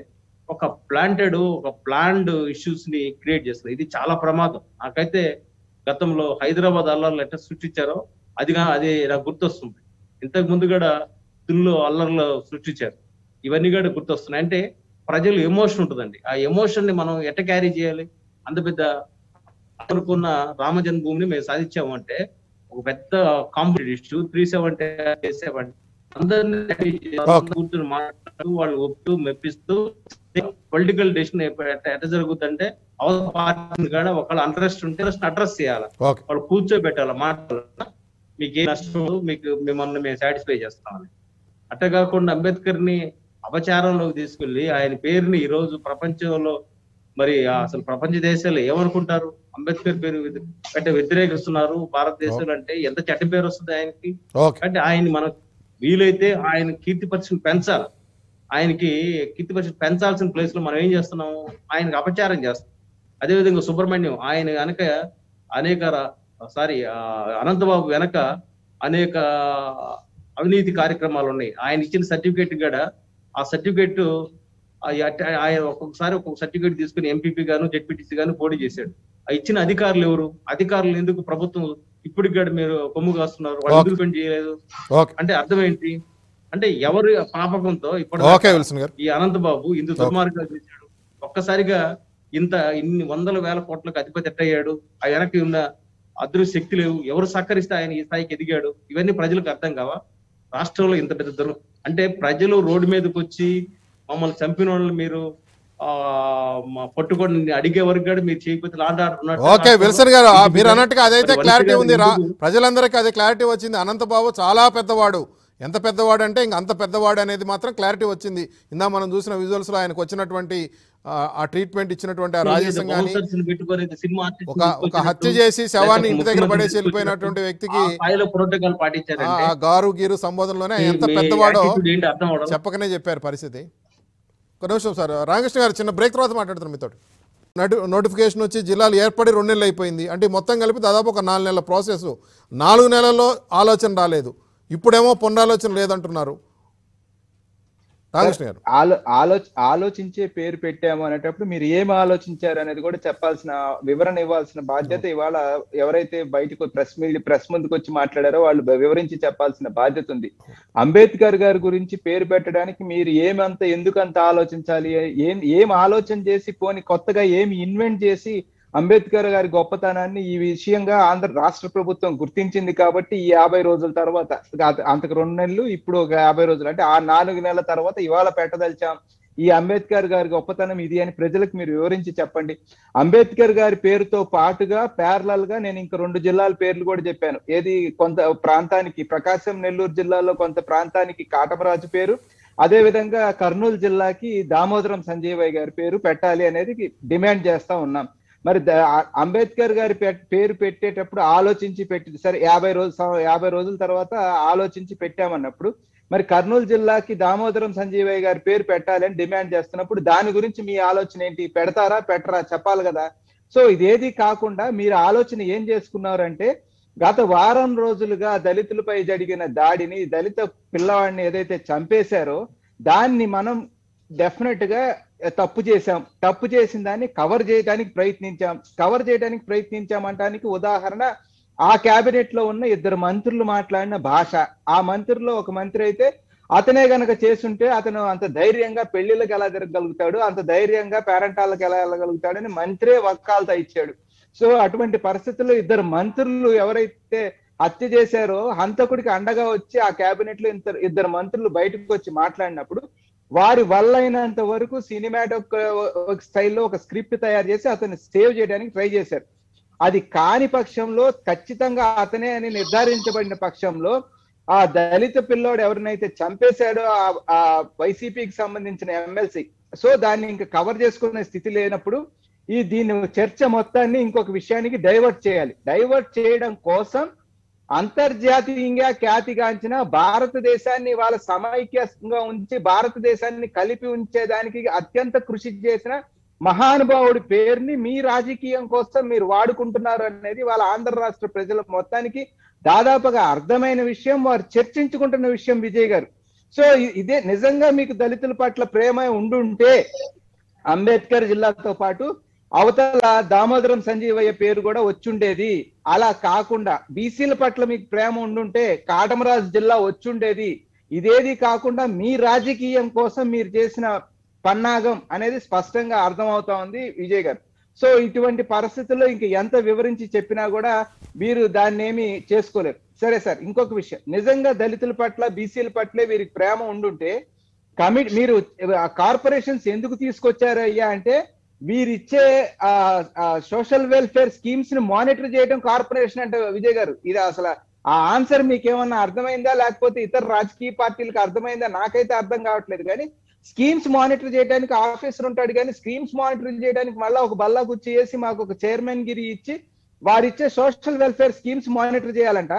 ఒక ప్లాంటెడ్ ఒక ప్లాండ్ ఇష్యూస్ని క్రియేట్ చేస్తుంది. ఇది చాలా ప్రమాదం. నాకైతే గతంలో హైదరాబాద్ అల్లర్లు ఎట్లా సృష్టించారో అది అది నాకు గుర్తొస్తుంది. ఇంతకు ముందు కూడా తుల్లో అల్లర్లు సృష్టించారు. ఇవన్నీ కూడా గుర్తొస్తున్నాయి. అంటే ప్రజలు ఎమోషన్ ఉంటుందండి. ఆ ఎమోషన్ని మనం ఎట్ట క్యారీ చేయాలి? అంత పెద్ద అనుకున్న రామ జన్మభూమిని మేము సాధించాము అంటే ఒక పెద్ద competitive issue three seventy seventy అందరినీ కూర్చొని మాట్లాడుతూ వాళ్ళు ఒప్పుతూ మెప్పిస్తూ పొలిటికల్ డెసిషన్ ఎట్లా జరుగుతుందంటే అవతల పార్టీ కూడా ఒకళ్ళు అంట్రెస్ట్ ఉంటే అడ్రస్ చేయాలి. వాళ్ళు కూర్చోబెట్టాలి మాట్లాడాలి? మీకు ఏ నష్టం మీకు మిమ్మల్ని మేము సాటిస్ఫై చేస్తామని. అట్ట కాకుండా అంబేద్కర్ని అపచారంలోకి తీసుకెళ్ళి ఆయన పేరుని ఈ రోజు ప్రపంచంలో మరి అసలు ప్రపంచ దేశాలు ఏమనుకుంటారు? అంబేద్కర్ పేరు అంటే వ్యతిరేకిస్తున్నారు. భారతదేశంలో అంటే ఎంత చెడ్డ పేరు వస్తుంది ఆయనకి? అంటే ఆయన మనం వీలైతే ఆయన కీర్తి పరిచయం పెంచాలి. ఆయనకి కీర్తి పరిస్థితి పెంచాల్సిన ప్లేస్లో మనం ఏం చేస్తున్నాము ఆయనకి అపచారం చేస్తాం అదేవిధంగా సుబ్రహ్మణ్యం ఆయన వెనక అనేక సారీ అనంతబాబు వెనక అనేక అవినీతి కార్యక్రమాలు ఉన్నాయి. ఆయన ఇచ్చిన సర్టిఫికేట్ కూడా ఆ సర్టిఫికేట్ ఆయన ఒక్కొక్కసారి ఒక్కొక్క సర్టిఫికేట్ తీసుకుని ఎంపీపీ గాను జడ్పీటీసీ గాను పోటీ చేశాడు. ఆ ఇచ్చిన అధికారులు ఎవరు? అధికారులు ఎందుకు ప్రభుత్వం ఇప్పటికి కూడా మీరు కొమ్ము కాస్తున్నారు. వాళ్ళు పని చేయలేదు? అంటే అర్థం ఏంటి? అంటే ఎవరి పాపకంతో ఇప్పుడు ఈ అనంతబాబు ఇంత దుర్మార్గాలు చేశాడు. ఒక్కసారిగా ఇంత ఇన్ని వందల వేల కోట్లకు అధిపతి ఎట్టయ్యాడు? ఆ వెనక్కి ఉన్న అదృశ్య శక్తి లేవు. ఎవరు సహకరిస్తే ఆయన ఈ స్థాయికి ఎదిగాడు? ఇవన్నీ ప్రజలకు అర్థం కావా? రాష్ట్రంలో ఇంత పెద్ద దుర్ అంటే ప్రజలు రోడ్డు మీదకి వచ్చి మమ్మల్ని చంపిన వాళ్ళని మీరు పట్టుకొని అడిగే వరకు కూడా మీరు చేయకపోతే లాంటి ఓకే విల్సన్ గారు మీరు అన్నట్టుగా అదైతే క్లారిటీ ఉంది రా ప్రజలందరికీ అదే క్లారిటీ వచ్చింది. అనంతబాబు చాలా పెద్దవాడు. ఎంత పెద్దవాడు అంటే ఇంక అంత పెద్దవాడు అనేది మాత్రం క్లారిటీ వచ్చింది. ఇందా మనం చూసిన విజువల్స్లో ఆయనకు వచ్చినటువంటి ఆ, ట్రీట్మెంట్ ఇచ్చినటువంటి ఆ రాజేశం కానీ ఒక ఒక హత్య చేసి శవాన్ని ఇంటి దగ్గర పడేసి వెళ్ళిపోయినటువంటి వ్యక్తికి గారు గీరు సంబోధనలోనే ఎంత పెద్దవాడో చెప్పకనే చెప్పారు పరిస్థితి. ఒక నిమిషం సార్. రామకృష్ణ గారు చిన్న బ్రేక్ తర్వాత మాట్లాడుతున్నాం మీతో నటు నోటిఫికేషన్ వచ్చి జిల్లాలు ఏర్పడి రెండు నెలలు అయిపోయింది. అంటే మొత్తం కలిపి దాదాపు ఒక నాలుగు నెలల ప్రాసెస్ నాలుగు నెలల్లో ఆలోచన రాలేదు. ఇప్పుడేమో పునరాలోచన లేదంటున్నారు రామకృష్ణ గారు ఆలో ఆలోచ ఆలోచించే పేరు పెట్టాము అనేటప్పుడు మీరు ఏం ఆలోచించారు అనేది కూడా చెప్పాల్సిన వివరణ ఇవ్వాల్సిన బాధ్యత ఇవాళ ఎవరైతే బయటకు ప్రెస్ మీడి ప్రెస్ ముందుకు వచ్చి మాట్లాడారో వాళ్ళు వివరించి చెప్పాల్సిన బాధ్యత ఉంది. అంబేద్కర్ గారి గురించి పేరు పెట్టడానికి మీరు ఏమంత ఎందుకంత ఆలోచించాలి? ఏం ఏం ఆలోచన చేసి పోని కొత్తగా ఏమి ఇన్వెంట్ చేసి అంబేద్కర్ గారి గొప్పతనాన్ని ఈ విషయంగా ఆంధ్ర రాష్ట్ర ప్రభుత్వం గుర్తించింది కాబట్టి ఈ యాభై రోజుల తర్వాత అంతకు రెండు నెలలు ఇప్పుడు ఒక యాభై రోజులు అంటే ఆ నాలుగు నెలల తర్వాత ఇవాళ పెట్టదలిచాం. ఈ అంబేద్కర్ గారి గొప్పతనం ఇది అని ప్రజలకు మీరు వివరించి చెప్పండి. అంబేద్కర్ గారి పేరుతో పాటుగా ప్యారలల్గా నేను ఇంక రెండు జిల్లాల పేర్లు కూడా చెప్పాను. ఏది కొంత ప్రాంతానికి ప్రకాశం నెల్లూరు జిల్లాలో కొంత ప్రాంతానికి కాటమరాజు పేరు. అదే విధంగా కర్నూలు జిల్లాకి దామోదరం సంజీవయ్య గారి పేరు పెట్టాలి అనేది డిమాండ్ చేస్తా ఉన్నాం. మరి అంబేద్కర్ గారి పె- పేరు పెట్టేటప్పుడు ఆలోచించి పెట్టి సరే యాభై రోజు యాభై రోజుల తర్వాత ఆలోచించి పెట్టామన్నప్పుడు మరి కర్నూలు జిల్లాకి దామోదరం సంజీవయ్య గారి పేరు పెట్టాలని డిమాండ్ చేస్తున్నప్పుడు దాని గురించి మీ ఆలోచన ఏంటి? పెడతారా పెట్టరా? చెప్పాలి కదా. సో ఇదేది కాకుండా మీరు ఆలోచన ఏం చేసుకున్నారంటే గత వారం రోజులుగా దళితులపై జరిగిన దాడిని దళిత పిల్లవాడిని ఏదైతే చంపేశారో దాన్ని మనం డెఫినెట్గా తప్పు చేశాం. తప్పు చేసిన దాన్ని కవర్ చేయడానికి ప్రయత్నించాం. కవర్ చేయడానికి ప్రయత్నించామంటానికి ఉదాహరణ ఆ కేబినెట్లో ఉన్న ఇద్దరు మంత్రులు మాట్లాడిన భాష. ఆ మంత్రుల్లో ఒక మంత్రి అయితే అతనే గనక చేసుంటే అతను అంత ధైర్యంగా పెళ్ళిళ్ళకి ఎలా తిరగలుగుతాడు అంత ధైర్యంగా పేరెంటాలకు ఎలా వెళ్ళగలుగుతాడని మంత్రే వక్కాలతో ఇచ్చాడు. సో అటువంటి పరిస్థితుల్లో ఇద్దరు మంత్రులు ఎవరైతే హత్య చేశారో హంతకుడికి అండగా వచ్చి ఆ కేబినెట్లో ఇద్దరు ఇద్దరు మంత్రులు బయటకు వచ్చి మాట్లాడినప్పుడు వారి వల్ల అయినంత వరకు సినిమాటిక్ స్టైల్లో ఒక స్క్రిప్ట్ తయారు చేసి అతన్ని సేవ్ చేయడానికి ట్రై చేశారు. అది కాని పక్షంలో ఖచ్చితంగా అతనే అని నిర్ధారించబడిన పక్షంలో ఆ దళిత పిల్లోడు ఎవరినైతే చంపేశాడో ఆ- ఆ వైసీపీకి సంబంధించిన ఎమ్మెల్సీ. సో దాన్ని ఇంకా కవర్ చేసుకునే స్థితి లేనప్పుడు ఈ దీని చర్చ మొత్తాన్ని ఇంకొక విషయానికి డైవర్ట్ చేయాలి. డైవర్ట్ చేయడం కోసం అంతర్జాతీయంగా ఖ్యాతిగాంచిన భారతదేశాన్ని వాళ్ళ సమైక్యంగా ఉంచి భారతదేశాన్ని కలిపి ఉంచేదానికి అత్యంత కృషి చేసిన మహానుభావుడి పేరుని మీ రాజకీయం కోసం మీరు వాడుకుంటున్నారు అనేది వాళ్ళ ఆంధ్ర రాష్ట్ర ప్రజల మొత్తానికి దాదాపుగా అర్థమైన విషయం వారు చర్చించుకుంటున్న విషయం విజయ్ గారు. సో ఇదే నిజంగా మీకు దళితుల పట్ల ప్రేమ ఉండుంటే అంబేద్కర్ జిల్లాతో పాటు అవతల దామోదరం సంజీవయ్య పేరు కూడా వచ్చుండేది. అలా కాకుండా బీసీల పట్ల మీకు ప్రేమ ఉండుంటే కాటమరాజు జిల్లా వచ్చుండేది. ఇదేది కాకుండా మీ రాజకీయం కోసం మీరు చేసిన పన్నాగం అనేది స్పష్టంగా అర్థమవుతా ఉంది విజయ్ గారు. సో ఇటువంటి పరిస్థితుల్లో ఇంక ఎంత వివరించి చెప్పినా కూడా మీరు దాన్ని ఏమి చేసుకోలేరు. సరే సార్ ఇంకొక విషయం. నిజంగా దళితుల పట్ల బీసీల పట్లే వీరికి ప్రేమ ఉండుంటే కమిట్ మీరు కార్పొరేషన్స్ ఎందుకు తీసుకొచ్చారు అయ్యా అంటే వీరిచ్చే సోషల్ వెల్ఫేర్ స్కీమ్స్ని మానిటర్ చేయడం కార్పొరేషన్ అంటే విజయ్ గారు. ఇది అసలు ఆ ఆన్సర్ మీకేమన్నా అర్థమైందా? లేకపోతే ఇతర రాజకీయ పార్టీలకు అర్థమైందా? నాకైతే అర్థం కావట్లేదు. కానీ స్కీమ్స్ మానిటర్ చేయడానికి ఆఫీసర్ ఉంటాడు. కానీ స్కీమ్స్ మానిటర్ చేయడానికి మళ్ళీ ఒక బల్లా కుర్చీ చేసి మాకు ఒక చైర్మన్ గిరి ఇచ్చి వారిచ్చే సోషల్ వెల్ఫేర్ స్కీమ్స్ మానిటర్ చేయాలంట.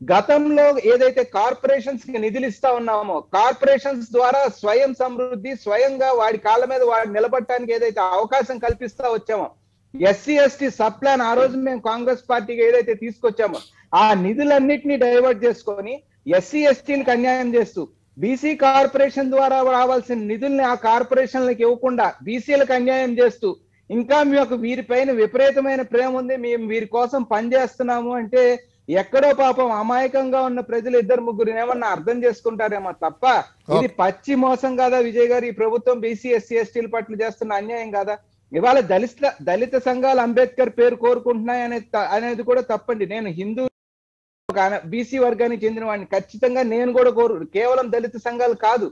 గతంలో ఏదైతే కార్పొరేషన్స్కి నిధులు ఇస్తా ఉన్నామో కార్పొరేషన్స్ ద్వారా స్వయం సమృద్ధి స్వయంగా వాడి కాళ్ళ మీద వాడి నిలబడటానికి ఏదైతే అవకాశం కల్పిస్తా వచ్చామో ఎస్సీ ఎస్టీ సబ్ ప్లాన్ ఆ రోజు మేము కాంగ్రెస్ పార్టీకి ఏదైతే తీసుకొచ్చామో ఆ నిధులన్నిటిని డైవర్ట్ చేసుకొని ఎస్సీ ఎస్టీలకు అన్యాయం చేస్తూ బీసీ కార్పొరేషన్ ద్వారా రావాల్సిన నిధుల్ని ఆ కార్పొరేషన్లకు ఇవ్వకుండా బీసీలకు అన్యాయం చేస్తూ ఇంకా మీ యొక్క వీరిపైన విపరీతమైన ప్రేమ ఉంది మేము వీరి కోసం పనిచేస్తున్నాము అంటే ఎక్కడో పాపం అమాయకంగా ఉన్న ప్రజలు ఇద్దరు ముగ్గురు ఏమన్నా అర్థం చేసుకుంటారేమో తప్ప ఇది పచ్చి మోసం కాదా విజయ్ గారు? ఈ ప్రభుత్వం బీసీ ఎస్సీ ఎస్టీల పట్ల చేస్తున్న అన్యాయం కాదా? ఇవాళ దళిత దళిత సంఘాలు అంబేద్కర్ పేరు కోరుకుంటున్నాయి అనేది అనేది కూడా తప్పండి. నేను హిందూ బీసీ వర్గానికి చెందిన వాడిని ఖచ్చితంగా నేను కూడా కోరు కేవలం దళిత సంఘాలు కాదు.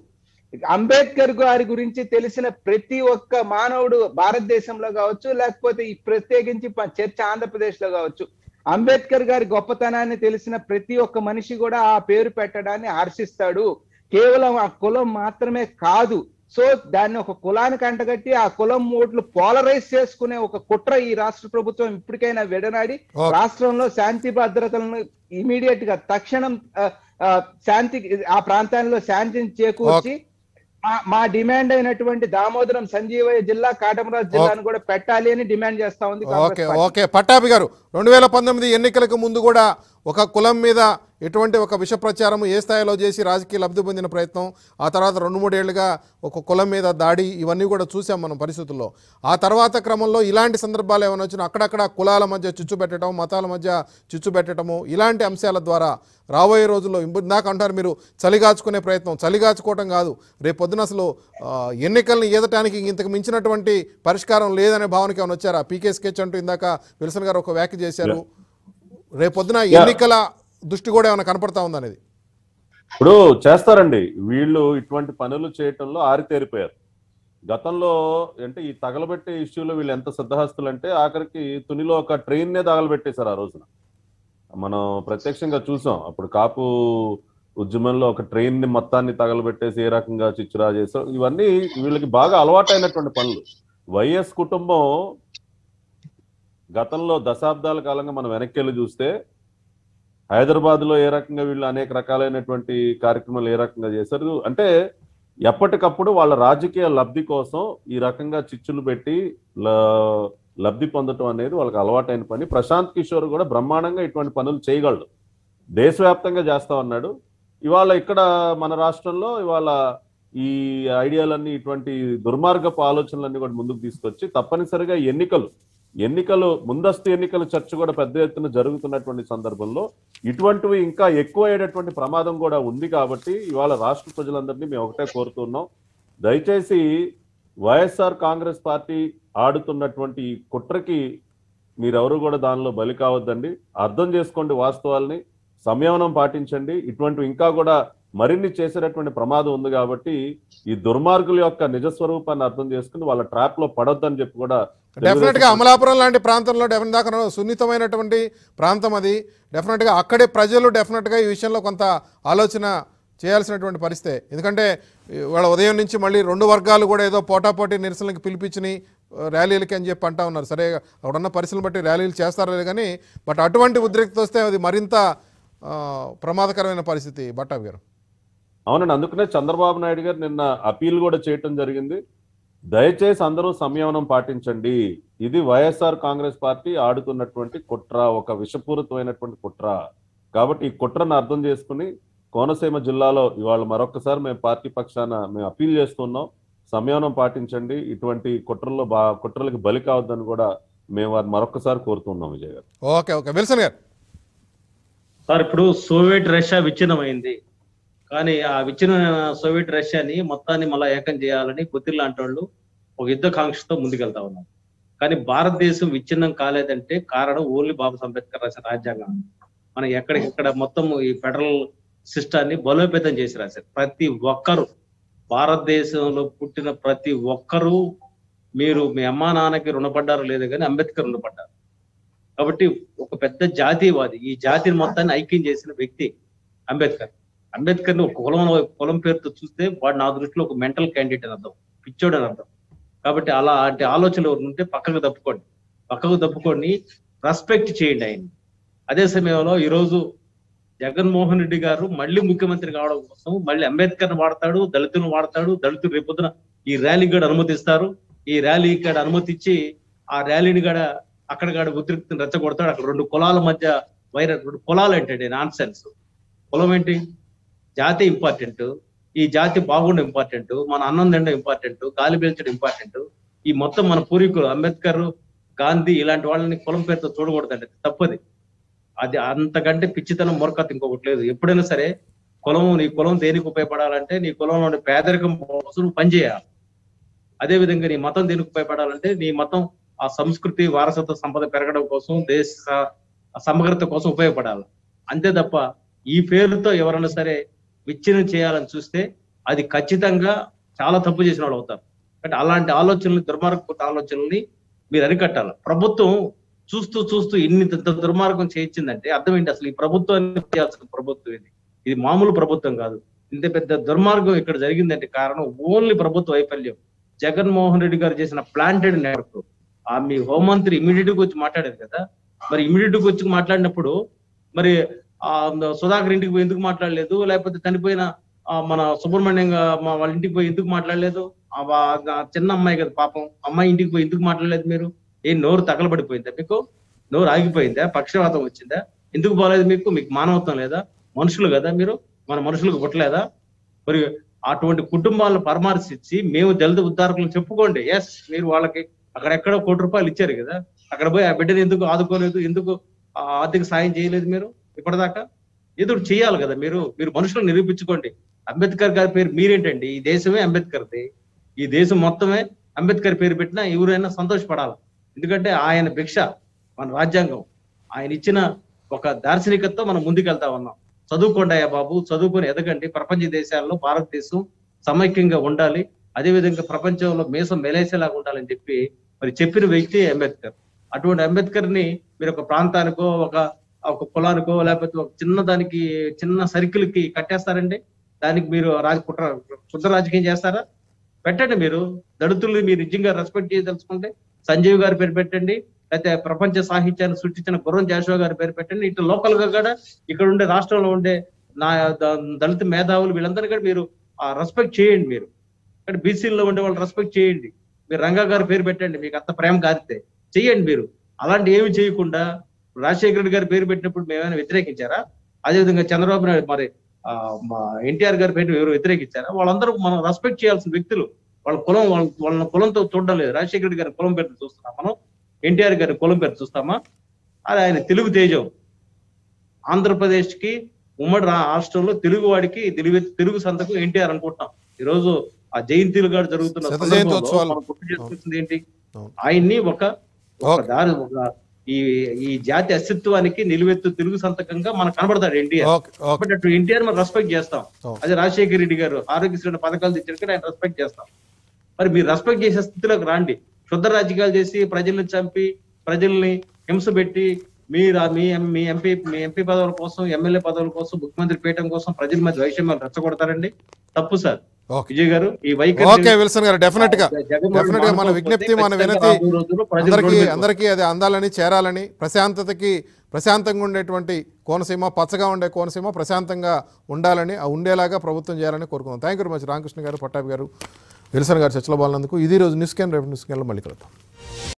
అంబేద్కర్ గారి గురించి తెలిసిన ప్రతి ఒక్క మానవుడు భారతదేశంలో కావచ్చు లేకపోతే ఈ ప్రత్యేకించి చర్చ ఆంధ్రప్రదేశ్లో కావచ్చు అంబేద్కర్ గారి గొప్పతనాన్ని తెలిసిన ప్రతి ఒక్క మనిషి కూడా ఆ పేరు పెట్టడాన్ని హర్షిస్తాడు. కేవలం ఆ కులం మాత్రమే కాదు. సో దాన్ని ఒక కులానికి అంటగట్టి ఆ కులం ఓట్లు పోలరైజ్ చేసుకునే ఒక కుట్ర ఈ రాష్ట్ర ప్రభుత్వం ఇప్పటికైనా విడనాడి. రాష్ట్రంలో శాంతి భద్రతలను ఇమీడియట్గా తక్షణం శాంతి ఆ ప్రాంతాల్లో శాంతిని చేకూర్చి మా- డిమాండ్ అయినటువంటి దామోదరం సంజీవయ్య జిల్లా కాటమరాజు జిల్లాను కూడా పెట్టాలి అని డిమాండ్ చేస్తా ఉంది ఓకే. ఓకే పట్టాభి గారు రెండు వేల పంతొమ్మిది ఎన్నికలకు ముందు కూడా ఒక కులం మీద ఎటువంటి ఒక విష ప్రచారం ఏ స్థాయిలో చేసి రాజకీయ లబ్ధి పొందిన ప్రయత్నం ఆ తర్వాత రెండు మూడేళ్ళుగా ఒక కులం మీద దాడి ఇవన్నీ కూడా చూసాం మనం పరిస్థితుల్లో. ఆ తర్వాత క్రమంలో ఇలాంటి సందర్భాలు ఏమైనా వచ్చినా అక్కడక్కడ కులాల మధ్య చిచ్చు పెట్టడం మతాల మధ్య చిచ్చు పెట్టడము ఇలాంటి అంశాల ద్వారా రాబోయే రోజుల్లో ఇందాక అంటారు మీరు చలిగాచుకునే ప్రయత్నం. చలిగాచుకోవటం కాదు. రేపు పొద్దున అసలు ఎన్నికల్ని ఈదటానికి ఇంతకు మించినటువంటి పరిష్కారం లేదనే భావనకి ఏమైనా వచ్చారా? పీకే స్కెచ్ అంటూ ఇందాక విల్సన్ గారు ఒక వ్యాఖ్య చేశారు. రేపు పొద్దున ఎన్నికల దృష్టి కూడా ఏమైనా కనపడతా ఉందనేది. ఇప్పుడు చేస్తారండి. వీళ్ళు ఇటువంటి పనులు చేయటంలో ఆరితేరిపోయారు. గతంలో అంటే ఈ తగలబెట్టే ఇష్యూలో వీళ్ళు ఎంత సిద్ధహస్తులు అంటే ఆఖరికి తునిలో ఒక ట్రైన్నే తగలబెట్టేశారు ఆ రోజున. మనం ప్రత్యక్షంగా చూసాం. అప్పుడు కాపు ఉద్యమంలో ఒక ట్రైన్ని మొత్తాన్ని తగలబెట్టేసి ఏ రకంగా చిచ్చురా చేసాం ఇవన్నీ వీళ్ళకి బాగా అలవాటైనటువంటి పనులు. వైఎస్ కుటుంబం గతంలో దశాబ్దాల కాలంగా మనం వెనక్కి వెళ్ళి చూస్తే హైదరాబాద్లో ఏ రకంగా వీళ్ళు అనేక రకాలైనటువంటి కార్యక్రమాలు ఏ రకంగా చేశారు? అంటే ఎప్పటికప్పుడు వాళ్ళ రాజకీయ లబ్ధి కోసం ఈ రకంగా చిచ్చులు పెట్టి లబ్ధి పొందటం అనేది వాళ్ళకి అలవాటైన పని. ప్రశాంత్ కిషోర్ కూడా బ్రహ్మాండంగా ఇటువంటి పనులు చేయగలడు. దేశవ్యాప్తంగా చేస్తా ఉన్నాడు. ఇవాళ ఇక్కడ మన రాష్ట్రంలో ఇవాళ ఈ ఐడియాలన్నీ ఇటువంటి దుర్మార్గపు ఆలోచనలన్నీ కూడా ముందుకు తీసుకొచ్చి తప్పనిసరిగా ఎన్నికలు ఎన్నికలు ముందస్తు ఎన్నికల చర్చ కూడా పెద్ద ఎత్తున జరుగుతున్నటువంటి సందర్భంలో ఇటువంటివి ఇంకా ఎక్కువ అయ్యేటటువంటి ప్రమాదం కూడా ఉంది కాబట్టి ఇవాళ రాష్ట్ర ప్రజలందరినీ మేము ఒకటే కోరుతున్నాం. దయచేసి వైఎస్ఆర్ కాంగ్రెస్ పార్టీ ఆడుతున్నటువంటి ఈ కుట్రకి మీరెవరు కూడా దానిలో బలి కావద్దండి. అర్థం చేసుకోండి వాస్తవాల్ని సంయమనం పాటించండి. ఇటువంటివి ఇంకా కూడా మరిన్ని చేసేటటువంటి ప్రమాదం ఉంది కాబట్టి ఈ దుర్మార్గుల యొక్క నిజ స్వరూపాన్ని అర్థం చేసుకుని వాళ్ళ ట్రాప్లో పడొద్దని చెప్పి కూడా డెఫినెట్గా అమలాపురం లాంటి ప్రాంతంలో డెఫినెట్ దాకా సున్నితమైనటువంటి ప్రాంతం అది. డెఫినెట్గా అక్కడే ప్రజలు డెఫినెట్గా ఈ విషయంలో కొంత ఆలోచన చేయాల్సినటువంటి పరిస్థితే. ఎందుకంటే వాళ్ళ ఉదయం నుంచి మళ్ళీ రెండు వర్గాలు కూడా ఏదో పోటాపోటీ నిరసనలకు పిలిపించినాయి ర్యాలీలకి అని చెప్పి అంటా ఉన్నారు. సరే అక్కడ ఉన్న పరిస్థితులను బట్టి ర్యాలీలు చేస్తారో లేదు కానీ బట్ అటువంటి ఉద్రిక్త వస్తే అది మరింత ప్రమాదకరమైన పరిస్థితి. బట్టాబి గారు. అవునండి అందుకనే చంద్రబాబు నాయుడు గారు నిన్న అపీల్ కూడా చేయటం జరిగింది. దయచేసి అందరూ సంయమనం పాటించండి. ఇది వైఎస్ఆర్ కాంగ్రెస్ పార్టీ ఆడుతున్నటువంటి కుట్ర ఒక విషపూరితమైనటువంటి కుట్ర. కాబట్టి ఈ కుట్రను అర్థం చేసుకుని కోనసీమ జిల్లాలో ఇవాళ మరొకసారి మేము పార్టీ పక్షాన మేము అపీల్ చేస్తున్నాం. సంయమనం పాటించండి. ఇటువంటి కుట్రల్లో బా కుట్రలకు బలి కావద్దని కూడా మేము వారిని మరొకసారి కోరుతున్నాం విజయ్ గారు. Okay okay. విల్సన్ గారు. సార్ ఇప్పుడు సోవియట్ రష్యా విచ్ఛిన్నమైంది. కానీ ఆ విచ్చిన సోవియట్ రష్యాని మొత్తాన్ని మళ్ళా ఏకం చేయాలని పుతిన్ లాంటి వాళ్ళు ఒక యుద్ధ కాంక్షతో ముందుకెళ్తా ఉన్నారు. కానీ భారతదేశం విచ్ఛిన్నం కాలేదంటే కారణం ఓన్లీ బాబు అంబేద్కర్ రాసిన రాజ్యాంగం. మనం ఎక్కడికెక్కడ మొత్తం ఈ ఫెడరల్ సిస్టాన్ని బలోపేతం చేసి రాశారు. ప్రతి ఒక్కరు భారతదేశంలో పుట్టిన ప్రతి ఒక్కరూ మీరు మీ అమ్మా నాన్నకి రుణపడ్డారు లేదు కానీ అంబేద్కర్ రుణపడ్డారు. కాబట్టి ఒక పెద్ద జాతీయవాది ఈ జాతిని మొత్తాన్ని ఐక్యం చేసిన వ్యక్తి అంబేద్కర్. అంబేద్కర్ని ఒక కులం కులం పేరుతో చూస్తే వాడు నా దృష్టిలో ఒక మెంటల్ క్యాండిడేట్ అని అర్థం. పిచ్చోడు అని అర్థం. కాబట్టి అలాంటి ఆలోచనలు ఎవరు ఉంటే పక్కకు తప్పుకోండి. పక్కకు తప్పుకొని రెస్పెక్ట్ చేయండి ఆయన అదే సమయంలో ఈరోజు జగన్మోహన్ రెడ్డి గారు మళ్ళీ ముఖ్యమంత్రి కావడం కోసం మళ్ళీ అంబేద్కర్ వాడతాడు దళితులను వాడతాడు. దళితులు రేపొద్దున ఈ ర్యాలీకి కూడా అనుమతిస్తారు. ఈ ర్యాలీ ఇక్కడ అనుమతి ఇచ్చి ఆ ర్యాలీని కూడా అక్కడ కాడ ఉద్రిక్తిని రెచ్చగొడతాడు. అక్కడ రెండు కులాల మధ్య వైర రెండు కులాలు ఏంటండి? నాన్ సెన్స్ కులం ఏంటి? జాతి ఇంపార్టెంట్ ఈ జాతి బాగుండడం ఇంపార్టెంట్ మన అన్నం తినడం ఇంపార్టెంట్ గాలి పీల్చడం ఇంపార్టెంట్ ఈ మొత్తం మన పూర్వీకులు అంబేద్కర్ గాంధీ ఇలాంటి వాళ్ళని కులం పేరుతో చూడకూడదండి. తప్పది. అది అంతకంటే పిచ్చితనం మొరకత ఇంకొకటి లేదు. ఎప్పుడైనా సరే కులం నీ కులం దేనికి ఉపయోగపడాలంటే నీ కులంలోని పేదరికం కోసం పనిచేయాలి. అదే విధంగా నీ మతం దేనికి ఉపయోగపడాలంటే నీ మతం ఆ సంస్కృతి వారసత్వ సంపద పెరగడం కోసం దేశ సమగ్రత కోసం ఉపయోగపడాలి. అంతే తప్ప ఈ పేరుతో ఎవరైనా సరే విచ్ఛిన్నం చేయాలని చూస్తే అది ఖచ్చితంగా చాలా తప్పు చేసిన వాళ్ళు అవుతారు. అంటే అలాంటి ఆలోచనలు దుర్మార్గపు ఆలోచనల్ని మీరు అరికట్టాలి. ప్రభుత్వం చూస్తూ చూస్తూ ఇన్ని దుర్మార్గం చేయించిందంటే అర్థం ఏంటి అసలు ఈ ప్రభుత్వాన్ని చేయాల్సిన ప్రభుత్వం ఇది. ఇది మామూలు ప్రభుత్వం కాదు. ఇంత పెద్ద దుర్మార్గం ఇక్కడ జరిగిందంటే కారణం ఓన్లీ ప్రభుత్వ వైఫల్యం. జగన్మోహన్ రెడ్డి గారు చేసిన ప్లాంటెడ్ నెట్వర్క్. ఆ మీ హోంమంత్రి ఇమీడియట్గా వచ్చి మాట్లాడారు కదా. మరి ఇమీడియట్గా వచ్చి మాట్లాడినప్పుడు మరి సుధాకర్ ఇంటికి పోయి ఎందుకు మాట్లాడలేదు? లేకపోతే చనిపోయిన మన సుబ్రహ్మణ్యం మా వాళ్ళ ఇంటికి పోయి ఎందుకు మాట్లాడలేదు? చిన్న అమ్మాయి కదా పాపం. అమ్మాయి ఇంటికి పోయి ఎందుకు మాట్లాడలేదు మీరు? ఏ నోరు తగలబడిపోయిందా మీకు? నోరు ఆగిపోయిందా? పక్షవాతం వచ్చిందా? ఎందుకు పోలేదు మీకు? మీకు మానవత్వం లేదా? మనుషులు కదా మీరు? మన మనుషులకు పుట్టలేదా? మరి అటువంటి కుటుంబాలను పరామర్శించి మేము దళిత ఉద్ధారకులు చెప్పుకోండి. ఎస్ మీరు వాళ్ళకి అక్కడెక్కడో కోటి రూపాయలు ఇచ్చారు కదా. అక్కడ పోయి ఆ బిడ్డని ఎందుకు ఆదుకోలేదు? ఎందుకు ఆ ఆర్థిక సాయం చేయలేదు మీరు? ఇప్పటిదాకా ఏదో చేయాలి కదా. మీరు మీరు మనుషులను నిరూపించుకోండి. అంబేద్కర్ గారి పేరు మీరేంటండి? ఈ దేశమే అంబేద్కర్ది. ఈ దేశం మొత్తమే అంబేద్కర్ పేరు పెట్టినా ఎవరైనా సంతోషపడాలి. ఎందుకంటే ఆయన భిక్ష మన రాజ్యాంగం. ఆయన ఇచ్చిన ఒక దార్శనికతతో మనం ముందుకెళ్తా ఉన్నాం. చదువుకోండి అయ్యా బాబు చదువుకొని ఎదగండి. ప్రపంచ దేశాల్లో భారతదేశం సమైక్యంగా ఉండాలి. అదే విధంగా ప్రపంచంలో మేసం మెలేసేలాగా ఉండాలని చెప్పి మరి చెప్పిన వ్యక్తి అంబేద్కర్. అటువంటి అంబేద్కర్ని మీరు ఒక ప్రాంతానికో ఒక ఒక పొలానికో లేకపోతే ఒక చిన్న దానికి చిన్న సర్కిల్కి కట్టేస్తారండి. దానికి మీరు రాజ కుట్ర కుట్ర రాజకీయం చేస్తారా? పెట్టండి మీరు. దళితుల్ని మీరు నిజంగా రెస్పెక్ట్ చేయదలుచుకుంటే సంజీవ్ గారి పేరు పెట్టండి. అయితే ప్రపంచ సాహిత్యాన్ని సృష్టించిన గుర్రం జాషువా గారి పేరు పెట్టండి. ఇటు లోకల్గా కూడా ఇక్కడ ఉండే రాష్ట్రంలో ఉండే నా దళిత మేధావులు వీళ్ళందరినీ కూడా మీరు రెస్పెక్ట్ చేయండి మీరు. ఇక్కడ బీసీల్లో ఉండే వాళ్ళు రెస్పెక్ట్ చేయండి. మీరు రంగా గారి పేరు పెట్టండి. మీకు అంత ప్రేమ కారితే చేయండి మీరు. అలాంటి ఏమి చేయకుండా రాజశేఖర రెడ్డి గారి పేరు పెట్టినప్పుడు మేము ఏమైనా వ్యతిరేకించారా? అదేవిధంగా చంద్రబాబు నాయుడు మరి ఎన్టీఆర్ గారి పేరు ఎవరు వ్యతిరేకించారా? వాళ్ళందరూ మనం రెస్పెక్ట్ చేయాల్సిన వ్యక్తులు. వాళ్ళ కులం వాళ్ళ వాళ్ళ కులంతో చూడడం లేదు. రాజశేఖర రెడ్డి గారి కులం పేరుతో చూస్తున్నాం మనం. ఎన్టీఆర్ గారి కులం పేరు చూస్తామా? అది ఆయన తెలుగు తేజం. ఆంధ్రప్రదేశ్కి ఉమ్మడి రాష్ట్రంలో తెలుగు వాడికి తెలుగు తెలుగు సంతకం ఎన్టీఆర్ అనుకుంటున్నాం. ఈ రోజు ఆ జయంతిలు గారు జరుగుతున్న ఏంటి. ఆయన్ని ఒక. దారి ఒక ఈ ఈ జాతి అస్తిత్వానికి నిలువెత్తు తెలుగు సంతకంగా మనకు కనబడతాడు ఎన్టీఆర్. అటు ఎన్టీఆర్ మనం రెస్పెక్ట్ చేస్తాం. అదే రాజశేఖర రెడ్డి గారు ఆరోగ్యశ్రీ పథకాలు తెచ్చారు కదా ఆయన రెస్పెక్ట్ చేస్తాం. మరి మీరు రెస్పెక్ట్ చేసే స్థితిలోకి రాండి. శుద్ధ రాజకీయాలు చేసి ప్రజల్ని చంపి ప్రజల్ని హింస పెట్టి మీరు మీ మీ ఎంపీ మీ ఎంపీ పదవుల కోసం ఎమ్మెల్యే పదవుల కోసం ముఖ్యమంత్రి పీఠం కోసం ప్రజల మధ్య వైషమ్యాలు రెచ్చగొడతారండి. తప్పు సార్. ఓకే. విజయ్ గారు ఈ వైఖరి ఓకే విల్సన్ గారు డెఫినెట్గా జగన్మోహన్ డెఫినెట్గా మన మానుకోకపోతే విజ్ఞప్తి మన వినతి అందరికీ అది అందాలని చేరాలని ప్రశాంతతకి ప్రశాంతంగా ఉండేటువంటి కోనసీమ పచ్చగా ఉండే కోనసీమ ప్రశాంతంగా ఉండాలని ఆ ఉండేలాగా ప్రభుత్వం చేయాలని కోరుకుందాం. Thank you very much Ramakrishna గారు పట్టాభి గారు విల్సన్ గారు చర్చలో పాల్గొన్నందుకు ఇది రోజు న్యూస్ క్యాన్ రేపు న్యూస్ క్యాన్లో మళ్ళీ కలుద్దాం.